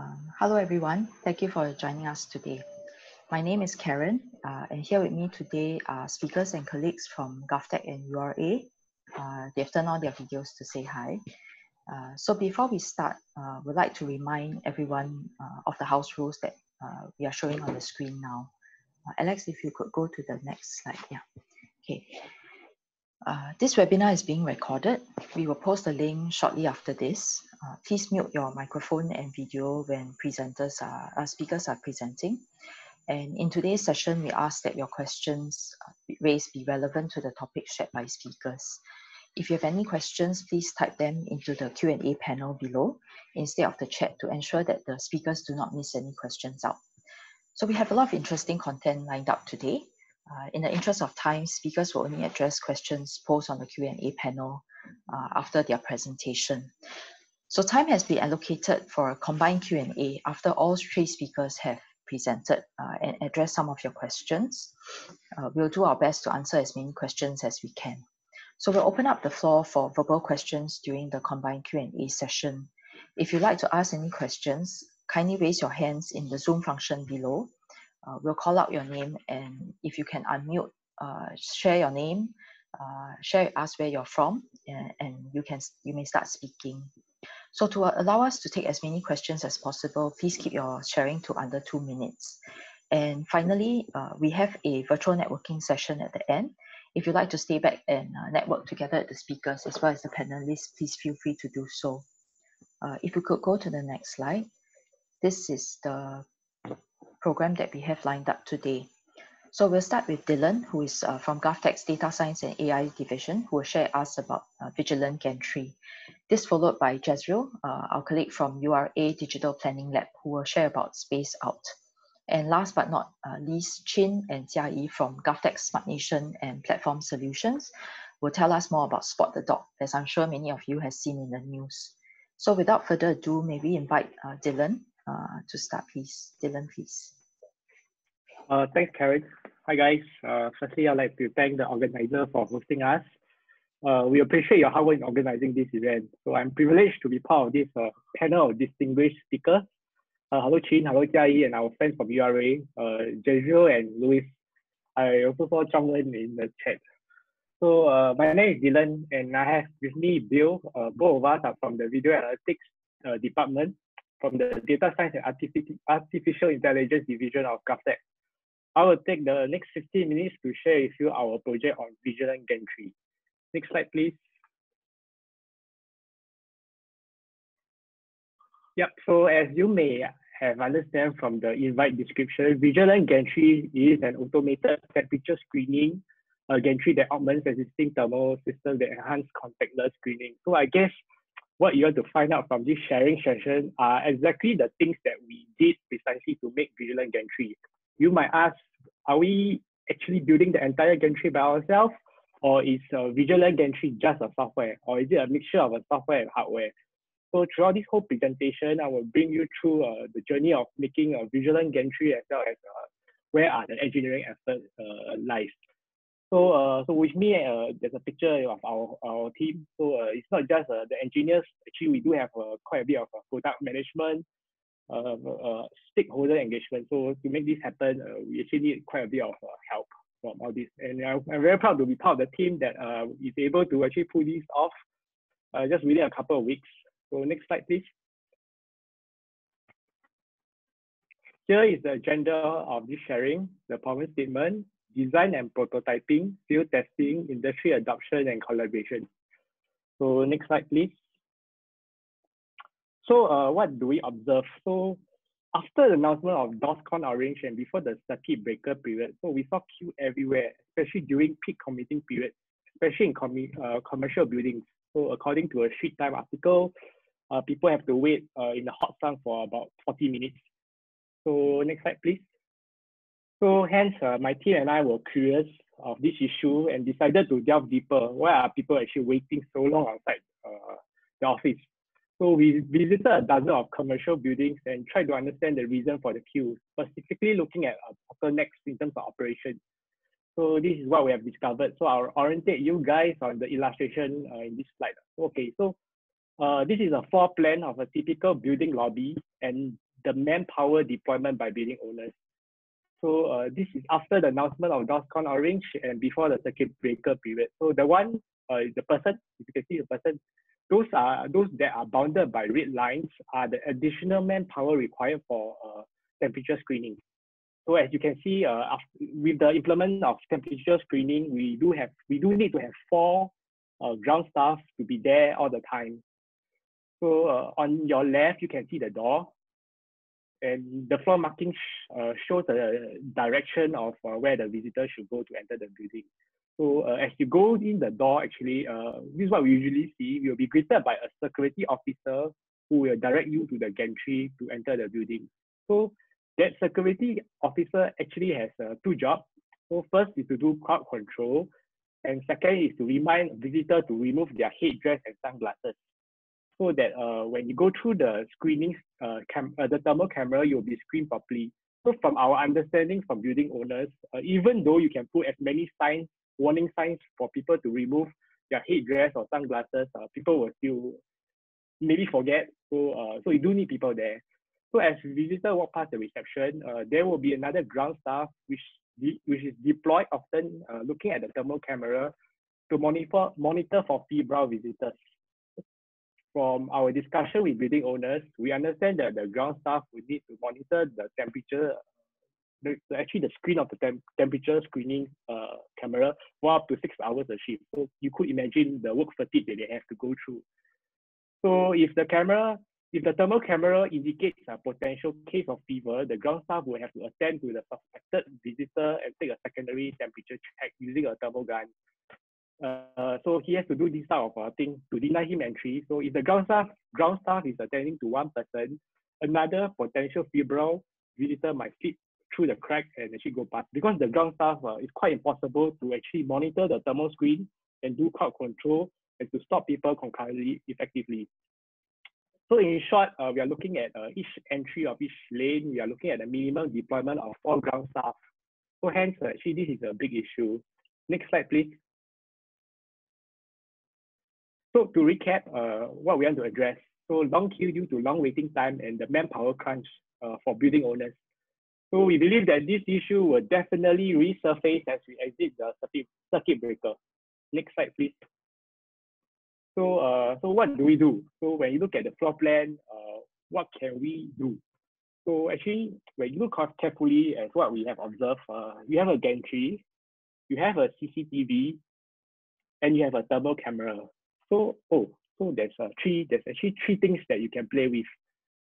Um, hello, everyone. Thank you for joining us today. My name is Karen, uh, and here with me today are speakers and colleagues from GovTech and URA. Uh, they've turned on their videos to say hi. Uh, so before we start, uh, we'd like to remind everyone uh, of the house rules that uh, we are showing on the screen now. Alex, if you could go to the next slide. Yeah. Okay. Uh, this webinar is being recorded. We will post the link shortly after this. Uh, please mute your microphone and video when presenters are, uh, speakers are presenting. And in today's session, we ask that your questions uh, raised be relevant to the topic shared by speakers. If you have any questions, please type them into the Q&A panel below instead of the chat to ensure that the speakers do not miss any questions out. So we have a lot of interesting content lined up today. Uh, in the interest of time, speakers will only address questions posed on the Q&A panel uh, after their presentation. So time has been allocated for a combined Q&A after all three speakers have presented uh, and addressed some of your questions. Uh, we'll do our best to answer as many questions as we can. So we'll open up the floor for verbal questions during the combined Q&A session. If you'd like to ask any questions, kindly raise your hands in the Zoom function below uh, we'll call out your name and if you can unmute, uh, share your name, uh, share with us where you're from, and, and, you can you may start speaking. So to allow us to take as many questions as possible, please keep your sharing to under two minutes. And finally, uh, we have a virtual networking session at the end. If you'd like to stay back and uh, network together with the speakers as well as the panelists, please feel free to do so. Uh, if you could go to the next slide. This is the program that we have lined up today. So we'll start with Delon, who is uh, from GovTech's Data Science and AI Division, who will share us about uh, Vigilant Gantry. This followed by Jazreel, uh, our colleague from URA Digital Planning Lab, who will share about Space Out. And last but not uh, least, Chinn and Jia Yi from GovTech Smart Nation and Platform Solutions will tell us more about Spot the Dog, as I'm sure many of you have seen in the news. So without further ado, may we invite uh, Delon uh, to start, please. Delon, please. Uh, thanks, Karen. Hi, guys. Uh, firstly, I'd like to thank the organizer for hosting us. Uh, we appreciate your hard work in organizing this event. So I'm privileged to be part of this uh, panel of distinguished speakers. Uh, hello, Chinn. Hello, Jia and our friends from URA, uh, Jazreel and Louis. I also saw Zhongwen in the chat. So uh, my name is Delon, and I have with me Bill. Uh, both of us are from the video analytics department from the Data Science and Artificial Intelligence Division of GovTech. I will take the next 15 minutes to share with you our project on Vigilant Gantry. Next slide, please. Yep, so as you may have understand from the invite description, Vigilant Gantry is an automated temperature screening uh, gantry that augments existing thermal system that enhance contactless screening. So I guess what you want to find out from this sharing session are exactly the things that we did precisely to make Vigilant Gantry. You might ask, are we actually building the entire gantry by ourselves? Or is uh, Vigilant Gantry just a software? Or is it a mixture of a software and hardware? So throughout this whole presentation, I will bring you through uh, the journey of making a Vigilant Gantry as well as uh, where are the engineering efforts uh, lies. So, uh, so with me, uh, there's a picture of our, our team. So uh, it's not just uh, the engineers. Actually, we do have uh, quite a bit of uh, product management, uh, uh, stakeholder engagement. So to make this happen, uh, we actually need quite a bit of uh, help from all this. And I'm, I'm very proud to be part of the team that uh, is able to actually pull this off uh, just within a couple of weeks. So next slide, please. Here is the agenda of this sharing, the problem statement, design and prototyping, field testing, industry adoption, and collaboration. So next slide, please. So uh, what do we observe? So after the announcement of DORSCON Orange and before the circuit breaker period, so we saw queue everywhere, especially during peak commuting periods, especially in com uh, commercial buildings. So according to a Straits Time article, uh, people have to wait uh, in the hot sun for about 40 minutes. So next slide, please. So hence, uh, my team and I were curious of this issue and decided to delve deeper. Why are people actually waiting so long outside uh, the office? So we visited a dozen of commercial buildings and tried to understand the reason for the queue, specifically looking at uh, bottlenecks in terms of operation. So this is what we have discovered. So I'll orientate you guys on the illustration uh, in this slide. Okay, so uh, this is a floor plan of a typical building lobby, and the manpower deployment by building owners. So uh, this is after the announcement of DORSCON Orange and before the circuit breaker period. So the one uh, is the person, you can see the person, those are those that are bounded by red lines are the additional manpower required for uh, temperature screening. So as you can see, uh, with the implement of temperature screening, we do have we do need to have four uh, ground staff to be there all the time. So uh, on your left, you can see the door, and the floor marking sh uh, shows the direction of uh, where the visitor should go to enter the building. So uh, as you go in the door, actually, uh, this is what we usually see. You'll be greeted by a security officer who will direct you to the gantry to enter the building. So that security officer actually has uh, two jobs. So first is to do crowd control, and second is to remind visitor to remove their headdress and sunglasses so that uh, when you go through the screening, uh, cam uh, the thermal camera, you'll be screened properly. So from our understanding from building owners, uh, even though you can put as many signs, warning signs for people to remove their headdress or sunglasses, uh, people will still maybe forget. So, uh, so you do need people there. So as visitor walk past the reception, uh, there will be another ground staff which which is deployed often uh, looking at the thermal camera to monitor monitor for febrile visitors from our discussion with building owners, we understand that the ground staff will need to monitor the temperature, the, actually the screen of the temp temperature screening uh, camera for up to six hours a shift. So you could imagine the work fatigue that they have to go through. So if the camera, if the thermal camera indicates a potential case of fever, the ground staff will have to attend to the suspected visitor and take a secondary temperature check using a thermal gun uh, so he has to do this type of uh, thing to deny him entry. So if the ground staff ground staff is attending to one person, another potential febrile visitor might slip through the crack and actually go past. Because the ground staff uh, is quite impossible to actually monitor the thermal screen and do crowd control and to stop people concurrently effectively. So in short, uh, we are looking at uh, each entry of each lane. We are looking at the minimum deployment of four ground staff. So hence, uh, actually, this is a big issue. Next slide, please. So to recap, uh, what we want to address, so long queue due to long waiting time and the manpower crunch uh, for building owners. So we believe that this issue will definitely resurface as we exit the circuit, breaker. Next slide, please. So, uh, so what do we do? So when you look at the floor plan, uh, what can we do? So actually, when you look carefully at what we have observed, uh, you have a gantry, you have a CCTV, and you have a thermal camera. So, oh, so there's uh, three, there's actually three things that you can play with.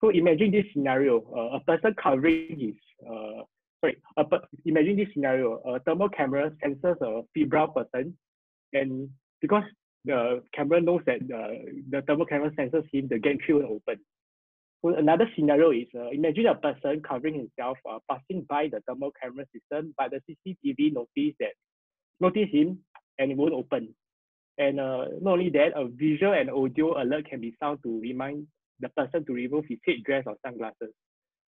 So imagine this scenario, uh, a person covering his, uh, sorry, a, imagine this scenario, a thermal camera senses a febrile person and because the camera knows that the, the thermal camera senses him, the gantry will open. So another scenario is uh, imagine a person covering himself uh, passing by the thermal camera system, but the CCTV notice that notice him and it won't open. And uh, not only that, a visual and audio alert can be sound to remind the person to remove his headdress or sunglasses.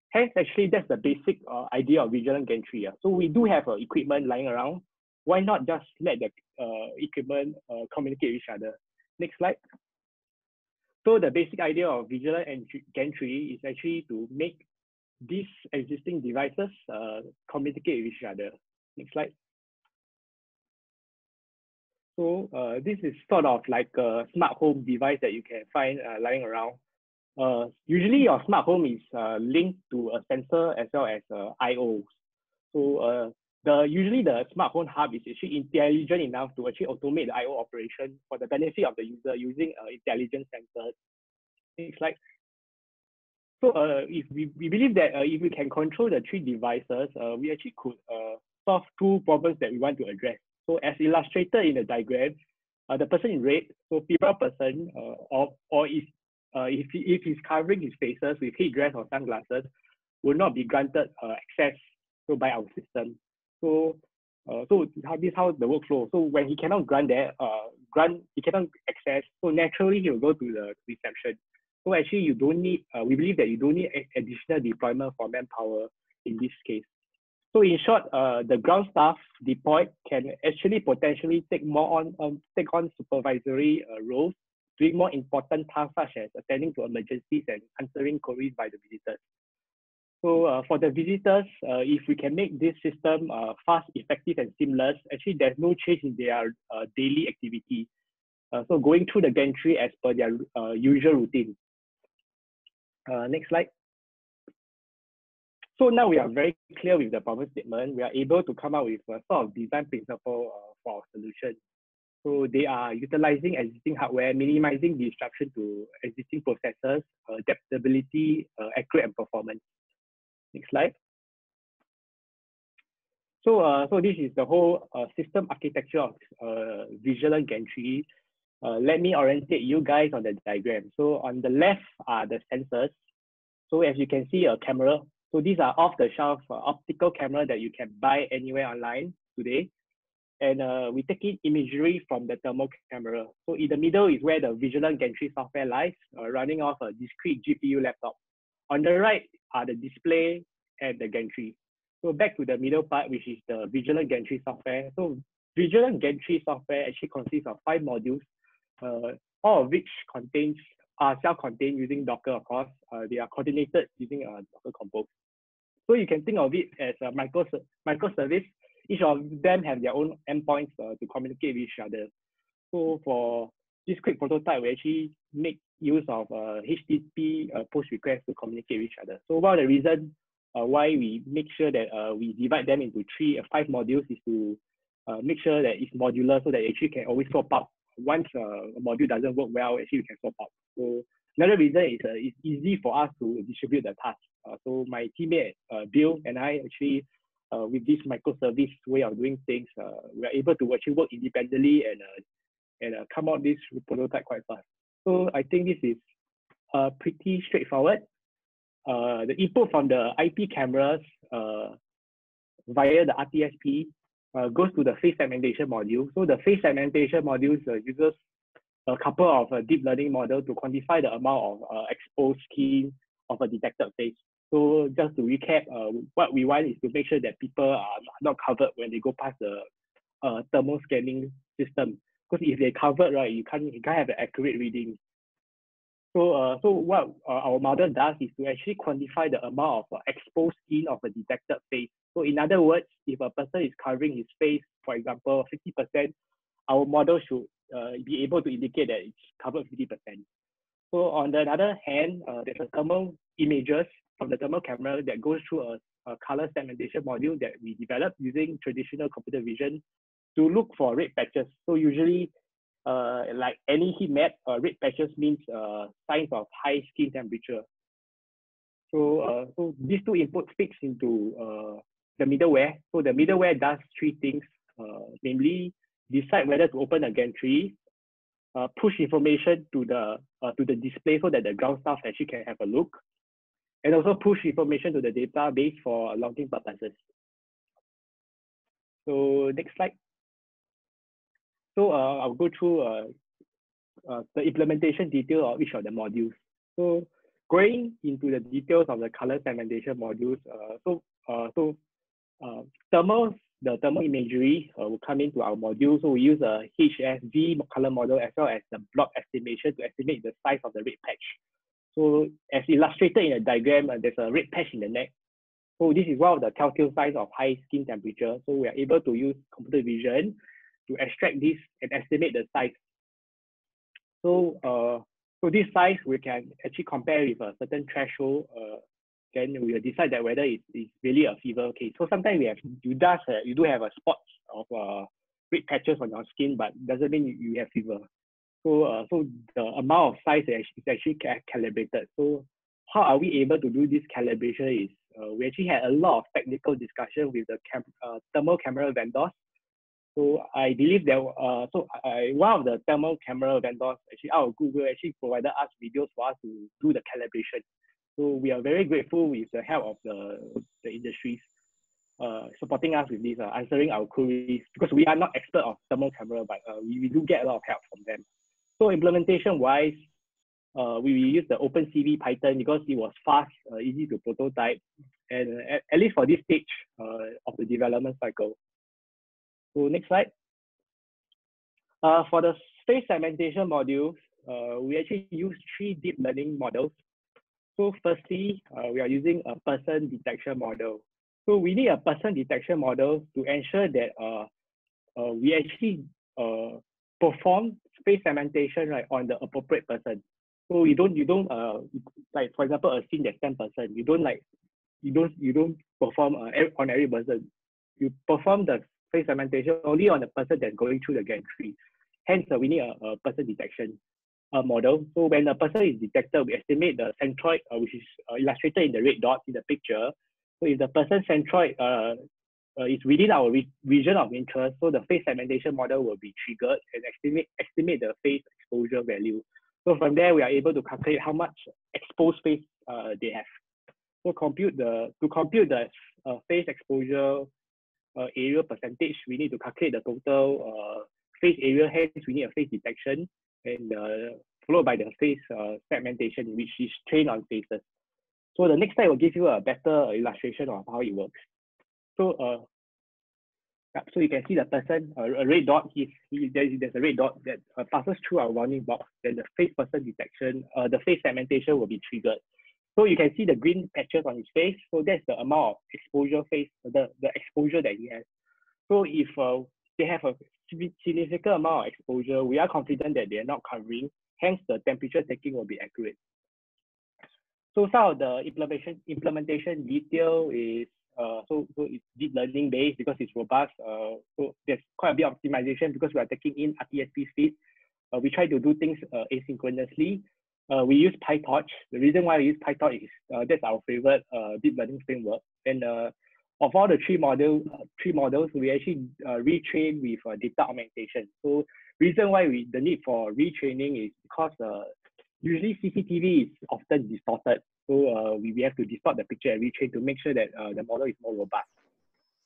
Hence, actually, that's the basic uh, idea of vigilant gantry. Uh. So we do have uh, equipment lying around. Why not just let the uh, equipment uh, communicate with each other? Next slide. So the basic idea of vigilant gantry is actually to make these existing devices uh, communicate with each other. Next slide. So uh, this is sort of like a smart home device that you can find uh, lying around. Uh, usually your smart home is uh, linked to a sensor as well as uh, I/O. So uh, the usually the smart home hub is actually intelligent enough to actually automate the I/O operation for the benefit of the user using uh, intelligent sensors. Next slide. So uh, if we, we believe that uh, if we can control the three devices, uh, we actually could uh, solve two problems that we want to address. So as illustrated in the diagram, uh, the person in red, so febrile person, uh, or, or if, uh, if, he, if he's covering his faces with headdress or sunglasses, will not be granted uh, access so by our system. So uh, so this how the workflow. So when he cannot grant that, uh, grant he cannot access. So naturally he will go to the reception. So actually you don't need. Uh, we believe that you don't need additional deployment for manpower in this case. So in short, uh, the ground staff deployed can actually potentially take more on um, take on supervisory uh, roles, doing more important tasks such as attending to emergencies and answering queries by the visitors. So uh, for the visitors, uh, if we can make this system uh, fast, effective, and seamless, actually there's no change in their uh, daily activity. Uh, so going through the gantry as per their uh, usual routine. next slide. So now we are very clear with the problem statement. We are able to come up with a sort of design principle for our solution. So they are utilizing existing hardware, minimizing disruption to existing processes, adaptability, accurate, and performance. Next slide. So, uh, so this is the whole uh, system architecture of uh, Vigilant Gantry. Uh, let me orientate you guys on the diagram. So on the left are the sensors. So as you can see, a camera. So these are off-the-shelf uh, optical camera that you can buy anywhere online today. And uh, we take in imagery from the thermal camera. So in the middle is where the Vigilant Gantry software lies, uh, running off a discrete GPU laptop. On the right are the display and the gantry. So back to the middle part, which is the Vigilant Gantry software. So Vigilant Gantry software actually consists of five modules, uh, all of which contains are self-contained using Docker, of course. Uh, they are coordinated using uh, Docker Compose. So you can think of it as a micro microservice. Each of them have their own endpoints uh, to communicate with each other. So for this quick prototype, we actually make use of uh, HTTP uh, post requests to communicate with each other. So one of the reasons uh, why we make sure that uh, we divide them into three, uh, five modules is to uh, make sure that it's modular so that actually can always swap out. Once uh, a module doesn't work well, actually we can swap out. So another reason is uh, it's easy for us to distribute the task. Uh, so my teammate uh, Bill and I actually uh, with this microservice way of doing things, uh, we are able to actually work independently and uh, and uh, come out this prototype quite fast. So I think this is uh, pretty straightforward. Uh, the input from the IP cameras uh, via the RTSP uh, goes to the face segmentation module. So the face segmentation module uh, uses a couple of uh, deep learning models to quantify the amount of uh, exposed skin of a detected face. So just to recap, uh, what we want is to make sure that people are not covered when they go past the uh, thermal scanning system. Because if they're covered, right, you can't you can't have an accurate reading. So, uh, so what uh, our model does is to actually quantify the amount of uh, exposed skin of a detected face. So, in other words, if a person is covering his face, for example, 50%, our model should uh, be able to indicate that it's covered 50%. So, on the other hand, uh, there's a thermal images from the thermal camera that goes through a, a color segmentation module that we developed using traditional computer vision to look for red patches. So usually, uh, like any heat map, uh, red patches means uh, signs of high skin temperature. So, uh, so these two inputs speaks into uh, the middleware. So the middleware does three things, uh, namely decide whether to open a gantry, uh, push information to the uh, to the display so that the ground staff actually can have a look, and also push information to the database for logging purposes. So next slide. So uh, I'll go through uh, uh, the implementation detail of each of the modules. So going into the details of the color segmentation modules, uh, so uh, so uh, thermal the thermal imagery will come into our module. So we use a HSV color model as well as the blob estimation to estimate the size of the red patch. So as illustrated in the diagram, uh, there's a red patch in the neck. So this is one of the telltale signs of high skin temperature. So we are able to use computer vision to extract this and estimate the size. So, uh, so this size we can actually compare with a certain threshold. Uh, then we will decide that whether it's, really a fever case. So sometimes we have you does uh, you do have a spots of uh, red patches on your skin, but doesn't mean you have fever. So uh, so the amount of size is actually calibrated. So how are we able to do this calibration is uh, we actually had a lot of technical discussion with the cam uh, thermal camera vendors so I believe that uh, so I, one of the thermal camera vendors actually out of Google actually provided us videos for us to do the calibration. So we are very grateful with the help of the the industries uh, supporting us with this, uh, answering our queries because we are not expert of thermal camera, but uh, we, we do get a lot of help from them. So implementation wise, uh, we, we use the OpenCV Python because it was fast, uh, easy to prototype, and at, at least for this stage uh, of the development cycle. So next slide. Uh, for the face segmentation module, uh, we actually use three deep learning models. So firstly, uh, we are using a person detection model. So we need a person detection model to ensure that uh, uh, we actually uh, perform face segmentation right on the appropriate person. So you don't you don't uh like for example a scene that's 10 person, you don't like you don't you don't perform uh, on every person. You perform the face segmentation only on the person that's going through the gantry. Hence, uh, we need a, a person detection uh, model. So when a person is detected, we estimate the centroid, uh, which is uh, illustrated in the red dot in the picture. So if the person centroid uh, uh, is within our re region of interest, so the face segmentation model will be triggered and estimate estimate the face exposure value. So from there, we are able to calculate how much exposed face uh, they have. So compute the to compute the uh, face exposure uh, area percentage, we need to calculate the total uh, face area. Hence, we need a face detection and uh, followed by the face uh, segmentation, which is trained on faces. So the next slide will give you a better illustration of how it works. So uh, yeah, so you can see the person, uh, a red dot, he, he, there's, there's a red dot that uh, passes through our bounding box, then the face person detection, uh, the face segmentation will be triggered. So you can see the green patches on his face. So that's the amount of exposure face, the, the exposure that he has. So if uh, they have a significant amount of exposure, we are confident that they are not covering, hence the temperature taking will be accurate. So some of the implementation implementation detail is uh, so so it's deep learning based because it's robust. Uh, so there's quite a bit of optimization because we are taking in RTSP feed. Uh, we try to do things uh, asynchronously. Uh, we use PyTorch. The reason why we use PyTorch is uh, that's our favorite uh, deep learning framework. And uh, of all the three model uh, three models, we actually uh, retrain with uh, data augmentation. So reason why we the need for retraining is because uh, usually CCTV is often distorted. So uh, we, we have to distort the picture and retrain to make sure that uh, the model is more robust.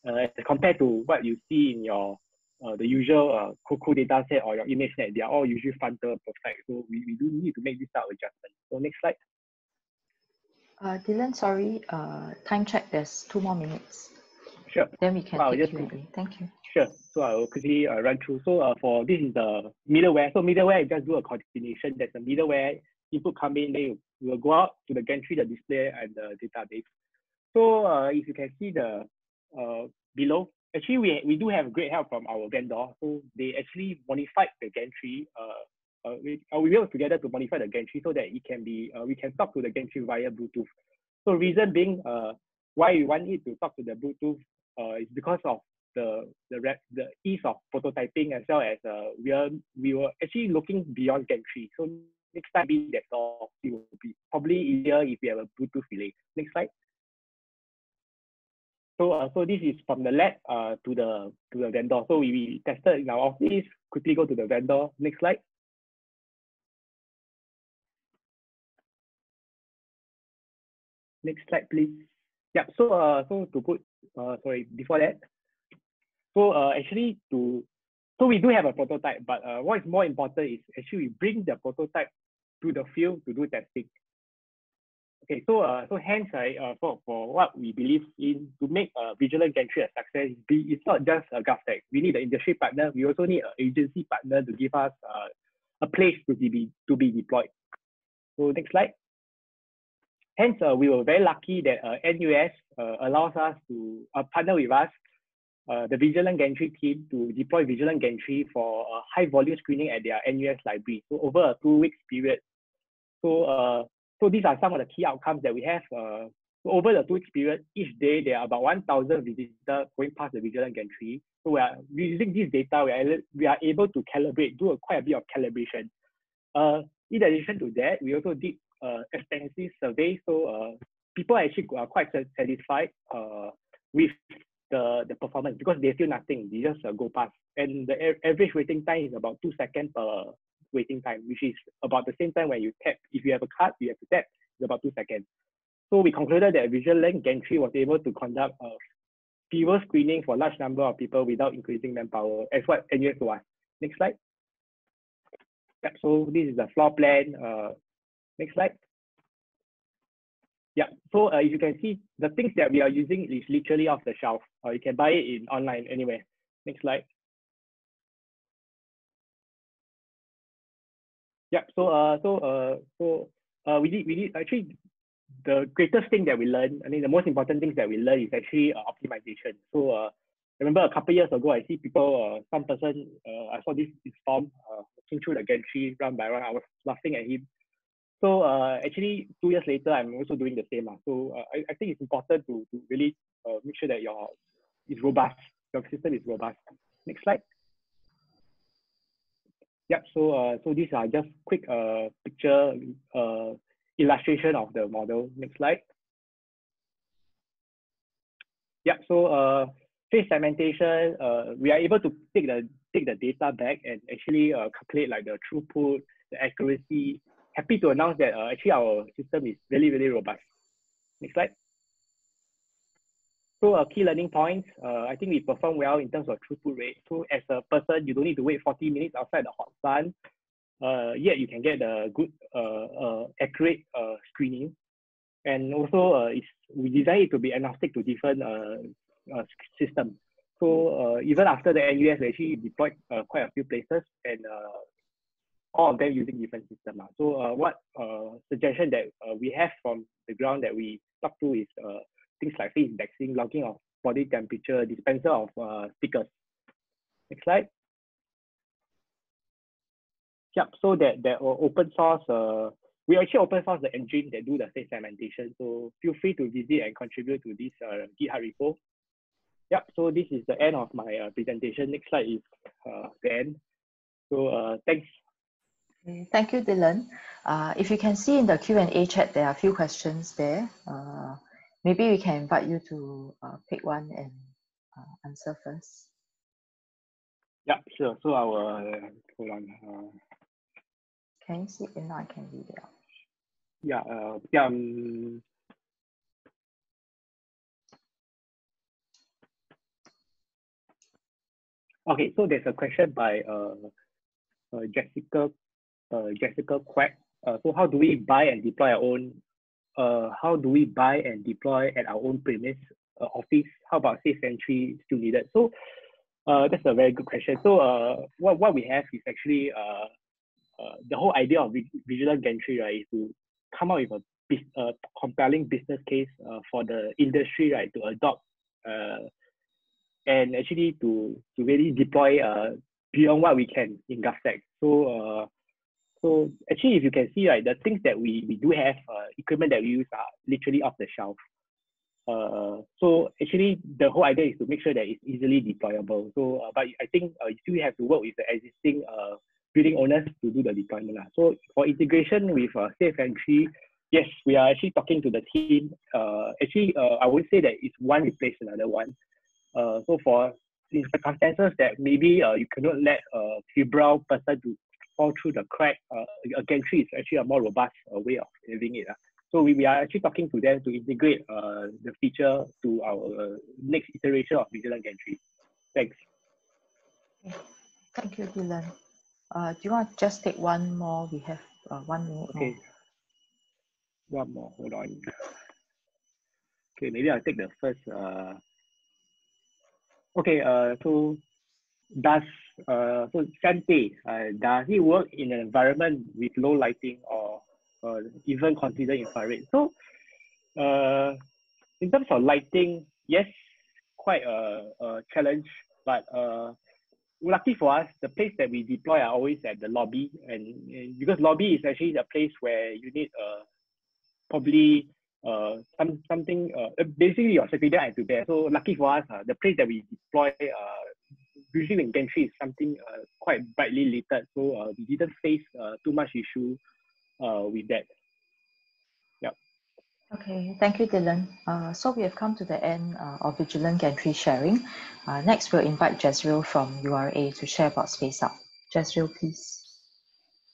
Uh, compared to what you see in your uh, the usual uh, COCO data set or your image ImageNet, they are all usually frontal perfect. So we, we do need to make this type of adjustment. So next slide. Uh, Delon, sorry, uh, time check, there's two more minutes. Sure. Then we can Wow, take just Q&A. Thank you. Sure. So I will quickly uh, run through. So uh, for this is the middleware. So middleware, you just do a coordination. There's a middleware input come in, then you will go out to the gantry, the display, and the database. So uh, if you can see the uh, below, actually we, we do have great help from our vendor. So they actually modified the gantry. Uh, uh, we, uh, we work together to modify the gantry so that it can be, uh, we can talk to the gantry via Bluetooth. So reason being, uh, why we want it to talk to the Bluetooth uh, is because of the the rep, the ease of prototyping as well as uh, we are we were actually looking beyond gantry. So next time be that's all it will be probably easier if we have a Bluetooth relay. Next slide. So uh, so this is from the lab uh, to the to the vendor. So we, we tested in our office. Quickly go to the vendor. Next slide. Next slide, please. Yeah. So uh so to put uh sorry before that. So uh actually to so we do have a prototype, but uh, what is more important is actually we bring the prototype to the field to do testing. Okay, so uh, so hence, right, uh, for, for what we believe in to make a vigilant gantry a success, it's not just a GovTech. We need an industry partner. We also need an agency partner to give us uh, a place to be to be deployed. So next slide. Hence, uh, we were very lucky that uh, NUS uh, allows us to uh, partner with us, uh, the Vigilant Gantry team, to deploy Vigilant Gantry for uh, high volume screening at their NUS library. So over a two weeks period. So uh, so these are some of the key outcomes that we have. Uh, over the two period, each day there are about 1,000 visitors going past the Vigilant Gantry. So we are using this data, we are, we are able to calibrate, do a, quite a bit of calibration. Uh, in addition to that, we also did uh, extensive survey. So uh, people actually are quite satisfied uh, with the, the performance because they feel nothing. They just uh, go past. And the average waiting time is about two seconds per waiting time, which is about the same time when you tap. If you have a card, you have to tap. It's about two seconds. So we concluded that Vigilant Gantry was able to conduct a fever screening for large number of people without increasing manpower, as what NUS was. Next slide. Yep, so this is the floor plan. Uh, next slide. Yeah, so uh, you can see the things that we are using is literally off the shelf. Uh, you can buy it in online anywhere. Next slide. Yeah, so uh, so uh, so uh, we did we did actually the greatest thing that we learn, I mean, the most important things that we learn is actually uh, optimization. So uh, I remember a couple years ago, I see people, uh, some person, uh, I saw this, this form uh, looking through the gantry run by run. I was laughing at him. So uh, actually, two years later, I'm also doing the same. Uh. So uh, I, I think it's important to, to really uh, make sure that your is robust, your system is robust. Next slide. Yep. So uh, so these are just quick uh, picture uh, illustration of the model. Next slide. Yep. So uh, face segmentation, uh, we are able to take the take the data back and actually uh, calculate like the throughput, the accuracy. Happy to announce that uh, actually our system is really really robust. Next slide. So uh, key learning points, uh, I think we perform well in terms of throughput rate. So as a person, you don't need to wait 40 minutes outside the hot sun. Uh, yet you can get a good, uh, uh, accurate uh, screening. And also, we design it to be agnostic to different systems. So even after the NUS, we actually deployed quite a few places and all of them using different systems. So uh, what suggestion that we have from the ground that we talk to is things like face indexing, logging of body temperature, dispenser of uh, stickers. Next slide. Yep, so that, that open source, uh, we actually open source the engine that do the state segmentation. So feel free to visit and contribute to this uh, GitHub repo. Yep, so this is the end of my uh, presentation. Next slide is uh, the end. So uh, thanks. Thank you, Delon. Uh, if you can see in the Q&A chat, there are a few questions there. Uh, maybe we can invite you to uh, pick one and uh, answer first. Yeah, sure. So I will, uh, hold on. Uh, can you see it now? I can read it out. Yeah, uh, yeah. Um, okay, so there's a question by uh, uh Jessica, uh, Jessica Quack. Uh, so how do we buy and deploy our own uh, how do we buy and deploy at our own premise uh, office? How about safe entry still needed? So uh, that's a very good question. So uh, what, what we have is actually uh, uh, the whole idea of vigilant gantry, right, is to come up with a uh, compelling business case uh, for the industry, right, to adopt uh, and actually to, to really deploy uh, beyond what we can in GovTech. So uh, so actually, if you can see, right, the things that we, we do have, uh, equipment that we use are literally off the shelf. Uh, so actually, the whole idea is to make sure that it's easily deployable. So, uh, but I think uh, you still have to work with the existing uh, building owners to do the deployment. Uh. So for integration with uh, Safe Entry, yes, we are actually talking to the team. Uh, actually, uh, I would say that it's one replace another one. Uh, so for circumstances that maybe uh, you cannot let a febrile person to fall through the crack, uh, a gantry is actually a more robust uh, way of having it. Uh. So we, we are actually talking to them to integrate uh, the feature to our uh, next iteration of Vigilant Gantry. Thanks. Thank you, Delon. Uh, do you want to just take one more? We have uh, one minute Okay. More. One more, hold on. Okay, maybe I'll take the first. Uh, okay, uh, so does uh, so Sante, uh, does he work in an environment with low lighting or uh, even consider infrared? So uh, in terms of lighting, yes, quite a, a challenge, but uh, lucky for us, the place that we deploy are always at the lobby, and, and because lobby is actually the place where you need uh, probably uh, some something uh, basically your security have to bear. So lucky for us, uh, the place that we deploy uh, usually in gantry is something uh, quite brightly lit, so uh, we didn't face uh, too much issue uh, with that. Yeah. Okay, thank you, Delon. Uh, so we have come to the end uh, of Vigilant Gantry sharing. Uh, next, we'll invite Jazreel from URA to share about Space Out. Jazreel, please.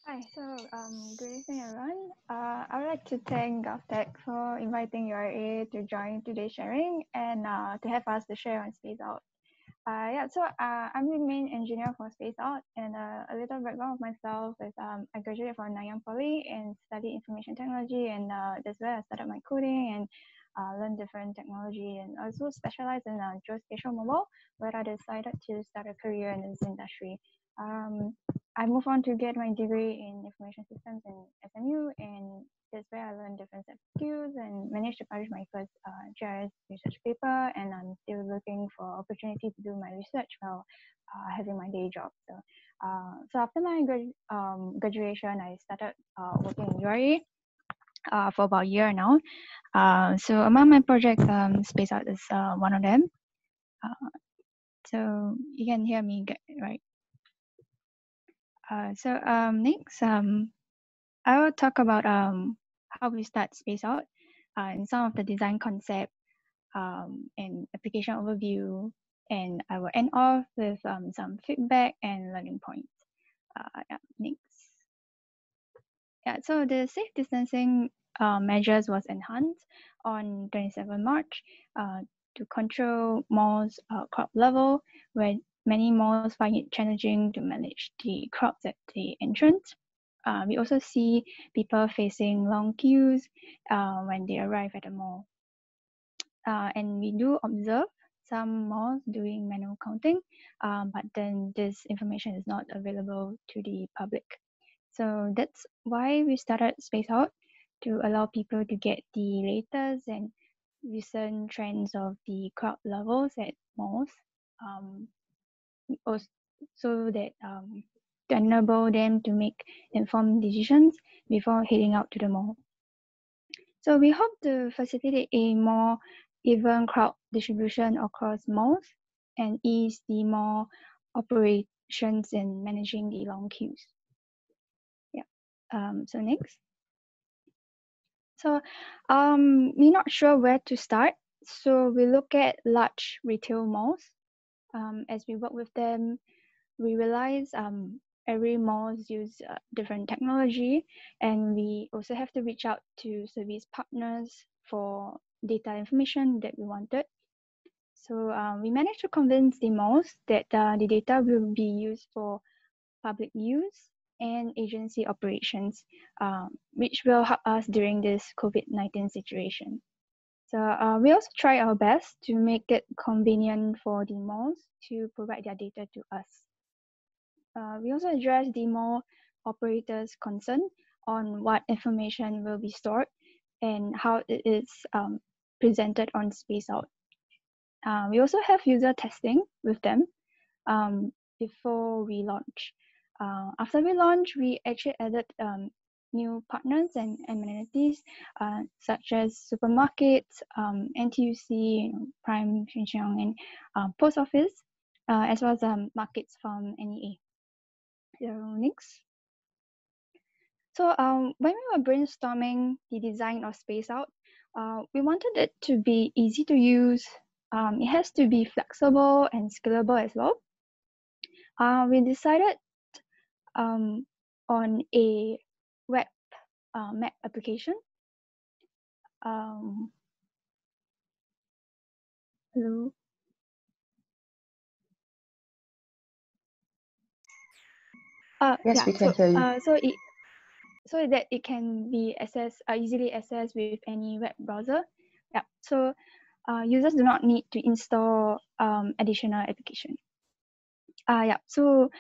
Hi, so um, good evening, everyone. Uh, I would like to thank GovTech for inviting URA to join today's sharing and uh, to have us to share on Space Out. Uh, yeah, so uh, I'm the main engineer for Space Out, and uh, a little background of myself is um, I graduated from Nanyang Poly and studied information technology, and uh, that's where I started my coding and uh, learned different technology, and also specialized in uh, geospatial mobile, where I decided to start a career in this industry. Um, I moved on to get my degree in information systems in SMU, and that's where I learned different set skills and managed to publish my first uh, GIS research paper. And I'm still looking for opportunity to do my research while uh, having my day job. So, uh, so after my um, graduation, I started uh, working in URA uh, for about a year now. Uh, so among my projects, um, Space Out is one of them. So you can hear me, right? Uh, so um, next, um, I will talk about um, how we start Space Out uh, and some of the design concept um, and application overview. And I will end off with um, some feedback and learning points. Uh, yeah, next. Yeah, so the safe distancing uh, measures was enhanced on 27 March uh, to control malls uh, crowd level, where many malls find it challenging to manage the crowds at the entrance. Uh, we also see people facing long queues uh, when they arrive at the mall. Uh, and we do observe some malls doing manual counting, um, but then this information is not available to the public. So that's why we started Space Out to allow people to get the latest and recent trends of the crowd levels at malls. Um, so that um, to enable them to make informed decisions before heading out to the mall. So we hope to facilitate a more even crowd distribution across malls and ease the mall operations in managing the long queues. Yeah. Um, so next. So um, we're not sure where to start. So we look at large retail malls. Um, as we work with them, we realize um, every malls use uh, different technology and we also have to reach out to service partners for data information that we wanted. So um, we managed to convince the malls that uh, the data will be used for public use and agency operations, um, which will help us during this COVID-19 situation. So uh, we also try our best to make it convenient for the malls to provide their data to us. Uh, we also address the mall operators' concern on what information will be stored and how it is um, presented on Space Out. Uh, we also have user testing with them um, before we launch. Uh, after we launch, we actually added um, new partners and amenities uh, such as supermarkets, um, NTUC, you know, Prime, Sheng and uh, Post Office, uh, as well as um, markets from NEA. So next. So um, when we were brainstorming the design of Space Out, uh, we wanted it to be easy to use. Um, it has to be flexible and scalable as well. Uh, we decided um, on a web uh, map application. Um, hello. Uh, yes, yeah, we can so, hear you. Uh, so it so that it can be accessed uh, easily accessed with any web browser. Yeah. So uh, users do not need to install um, additional application. Uh, yeah. So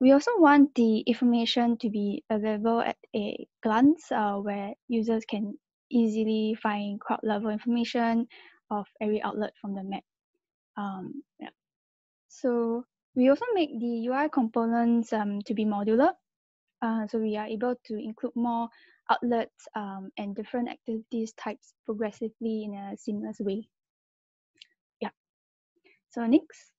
we also want the information to be available at a glance uh, where users can easily find crowd level information of every outlet from the map. Um, yeah. So we also make the UI components um, to be modular. Uh, so we are able to include more outlets um, and different activities types progressively in a seamless way. Yeah. So next.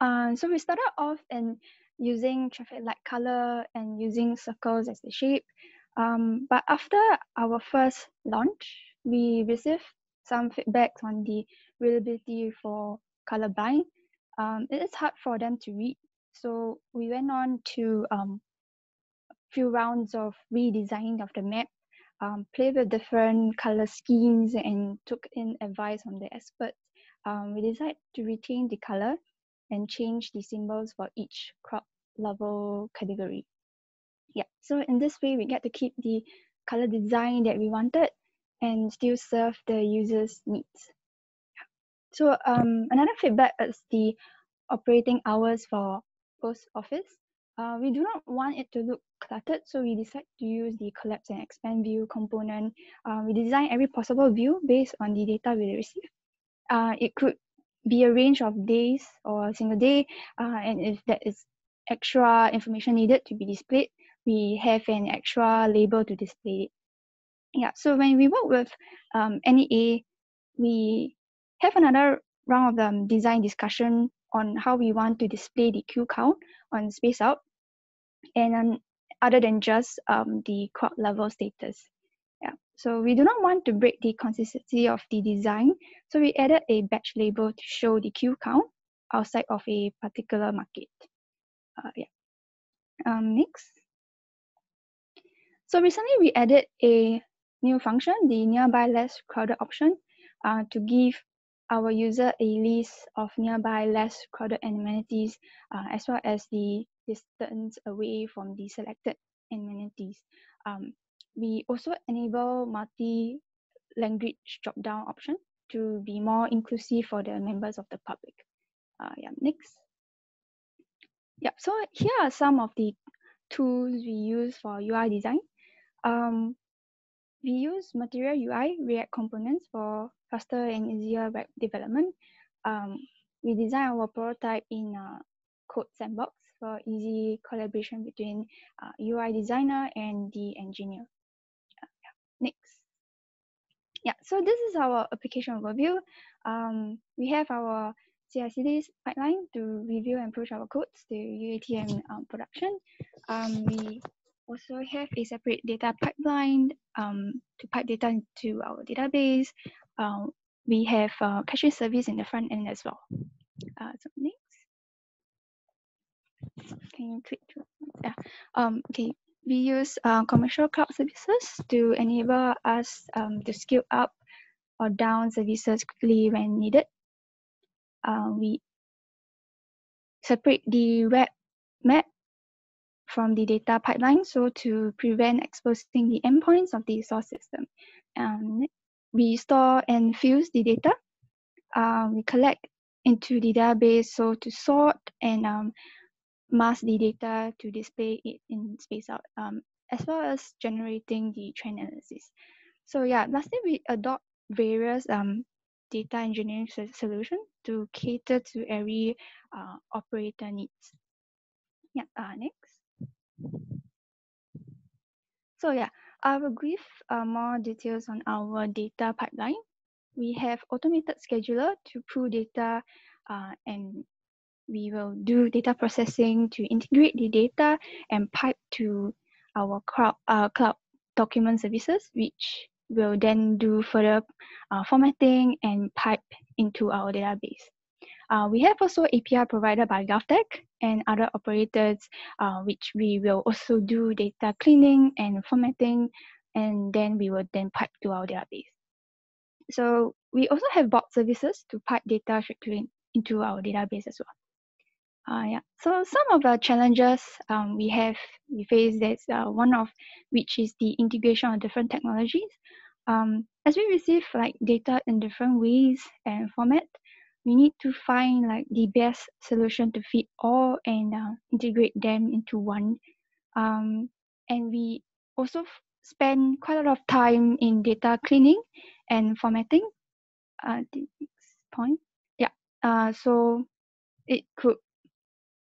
Uh, so we started off in using traffic light color and using circles as the shape. Um, but after our first launch, we received some feedback on the readability for colorblind. Um, it is hard for them to read. So we went on to um, few rounds of redesigning of the map, um, play with different color schemes and took in advice from the experts. Um, we decided to retain the color and change the symbols for each crop level category. Yeah, so in this way, we get to keep the color design that we wanted and still serve the user's needs. So um, another feedback is the operating hours for post office. uh, we do not want it to look cluttered, so we decide to use the collapse and expand view component. Uh, we design every possible view based on the data we receive. Uh, it could be a range of days or a single day, uh, and if that is extra information needed to be displayed, we have an extra label to display it. Yeah, so when we work with um, NEA, we have another round of um, design discussion on how we want to display the queue count on SpaceOut and um, other than just um, the crowd level status. So we do not want to break the consistency of the design, so we added a batch label to show the queue count outside of a particular market. Uh, yeah. Um, next. So recently we added a new function, the nearby less crowded option, uh, to give our user a list of nearby less crowded amenities uh, as well as the distance away from the selected amenities. Um, we also enable multi-language drop-down option to be more inclusive for the members of the public. Uh, yeah, next. Yeah, so here are some of the tools we use for UI design. Um, we use Material UI React components for faster and easier web development. Um, we design our prototype in uh, Code Sandbox for easy collaboration between uh, UI designer and the engineer. Next. Yeah, so this is our application overview. Um, we have our CI/CD pipeline to review and push our codes to UAT and um, production. Um, we also have a separate data pipeline um, to pipe data into our database. Uh, we have uh, caching service in the front end as well. Uh, so next. Can you click? Yeah. Um, okay. We use uh, commercial cloud services to enable us um, to scale up or down services quickly when needed. Uh, we separate the web map from the data pipeline so to prevent exposing the endpoints of the source system. Um, we store and fuse the data. Uh, we collect into the database so to sort and um, mask the data to display it in SpaceOut, um, as well as generating the trend analysis. So yeah, lastly, we adopt various um, data engineering solution to cater to every uh, operator needs. Yeah, uh, next. So yeah, I will give uh, more details on our data pipeline. We have automated scheduler to pull data uh, and we will do data processing to integrate the data and pipe to our cloud, uh, cloud document services, which will then do further uh, formatting and pipe into our database. Uh, we have also API provided by GovTech and other operators, uh, which we will also do data cleaning and formatting, and then we will then pipe to our database. So we also have bot services to pipe data straight into our database as well. Uh, yeah. So some of the challenges um, we have, we face that's uh, one of which is the integration of different technologies. Um, as we receive like data in different ways and format, we need to find like the best solution to fit all and uh, integrate them into one. Um, and we also spend quite a lot of time in data cleaning and formatting. Uh, the next point. Yeah. Uh, so it could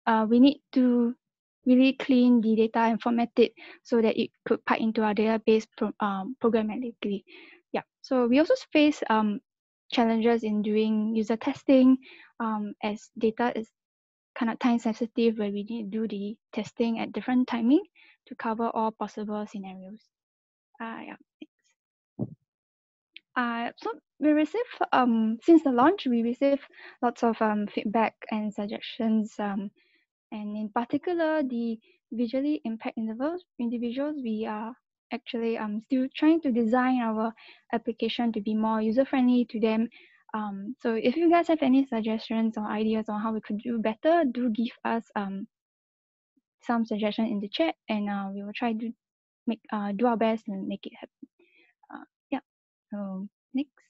uh, we need to really clean the data and format it so that it could pipe into our database pro um, programmatically. Yeah, so we also face um, challenges in doing user testing um, as data is kind of time sensitive where we need to do the testing at different timing to cover all possible scenarios. Uh, yeah, thanks. Uh, so we receive, um, since the launch, we receive lots of um, feedback and suggestions um, and in particular, the visually impaired individuals, individuals we are actually um, still trying to design our application to be more user-friendly to them. Um, so if you guys have any suggestions or ideas on how we could do better, do give us um, some suggestion in the chat and uh, we will try to make uh, do our best and make it happen. Uh, yeah, so next.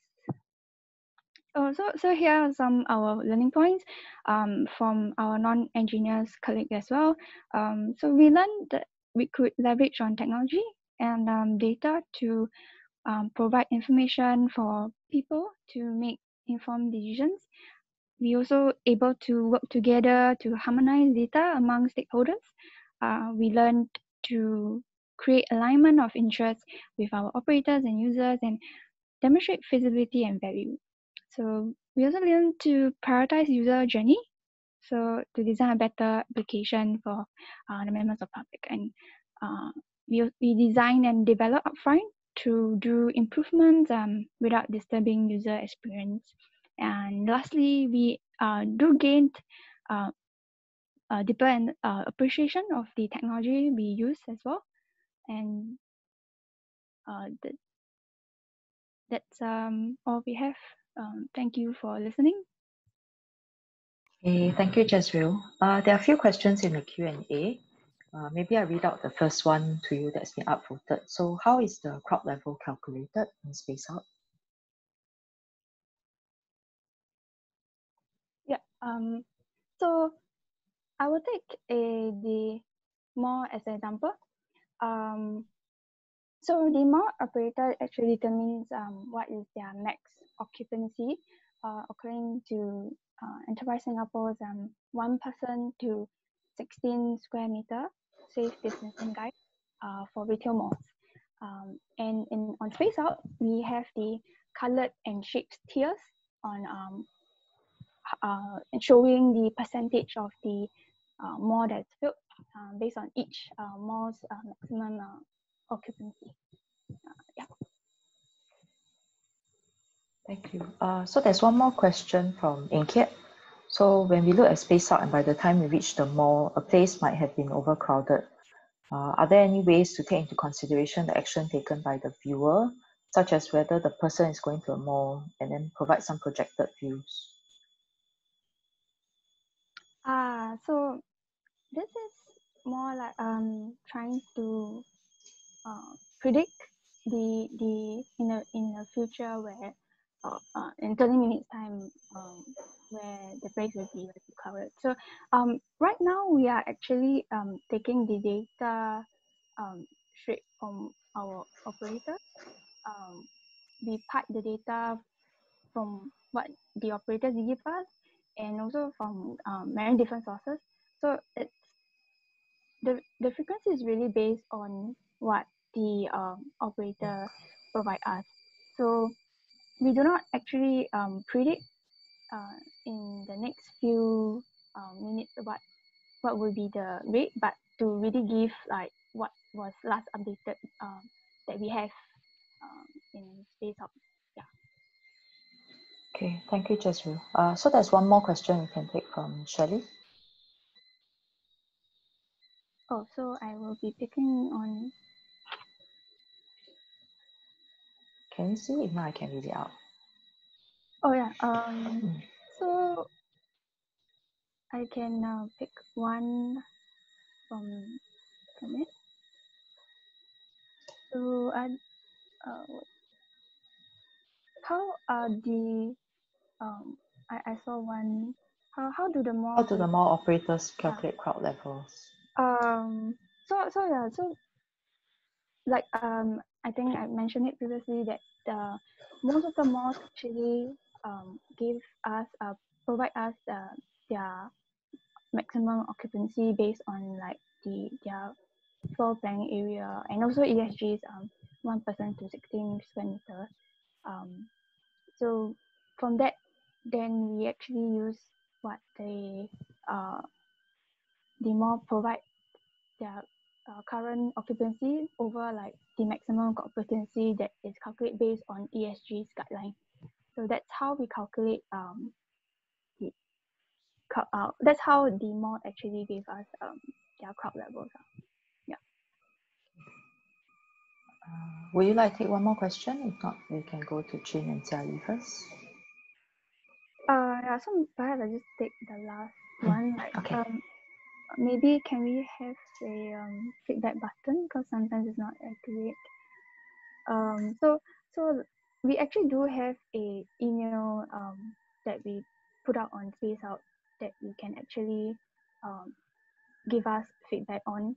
Oh, so so here are some our learning points um, from our non-engineers colleague as well. Um, so we learned that we could leverage on technology and um, data to um, provide information for people to make informed decisions. We also able to work together to harmonize data among stakeholders. Uh, we learned to create alignment of interests with our operators and users and demonstrate feasibility and value. So we also learn to prioritize user journey. So to design a better application for uh, the members of public and uh, we, we design and develop upfront to do improvements um, without disturbing user experience. And lastly, we uh, do gain uh, deeper and, uh, appreciation of the technology we use as well. And uh, that, that's um, all we have. Um, thank you for listening. Okay, thank you, Jazreel. Uh, there are a few questions in the Q&A. Uh, maybe I read out the first one to you that's been upvoted. So how is the crowd level calculated in SpaceOut? Yeah, um, so I will take a, the more as an example. Um, so the mall operator actually determines um, what is their max occupancy uh, according to uh, Enterprise Singapore's um, one person to 16 square meter safe distancing guide uh, for retail malls. Um, and in on SpaceOut, we have the colored and shaped tiers on um, uh, showing the percentage of the uh, mall that's filled uh, based on each uh, mall's uh, maximum uh, occupancy. yeah. Thank you. Uh, so there's one more question from Inkiet. So when we look at SpaceOut and by the time we reach the mall, a place might have been overcrowded. Uh, are there any ways to take into consideration the action taken by the viewer, such as whether the person is going to a mall and then provide some projected views? Ah, so this is more like um trying to uh, predict the the in a in a future where uh, uh, in 30 minutes time um, where the place will be covered. So um, right now we are actually um, taking the data um, straight from our operator. Um, we pipe the data from what the operators give us and also from um, many different sources. So it's the, the frequency is really based on what the um, operator provide us. So we do not actually um, predict uh, in the next few uh, minutes what what will be the rate, but to really give like what was last updated uh, that we have um, in SpaceOut. Yeah. Okay, thank you, Jazreel. Uh, so there's one more question we can take from Shelley. Oh, so I will be picking on. Can you see? If not, I can read it out. Oh yeah. Um. So I can uh, pick one from from it. So I, uh, how are the um I, I saw one how how do the more How do the mall operators calculate crowd levels? um so so yeah so like um I think I mentioned it previously that the most of the malls actually um give us uh provide us uh, their maximum occupancy based on like the their floor planning area and also ESG is um one to 16 square meters. Um, so from that, then we actually use what they uh the mall provide their uh, current occupancy over like the maximum occupancy that is calculated based on ESG's guideline. So that's how we calculate um the uh, that's how the mall actually gave us um their crowd levels. Yeah. Uh, would you like to take one more question? If not, we can go to Chinn and Jia first. Uh, yeah, so perhaps I just take the last one. Like, okay. um, maybe can we have a um, feedback button because sometimes it's not accurate. Um, so so we actually do have a email um, that we put out on Space Out that you can actually um, give us feedback on.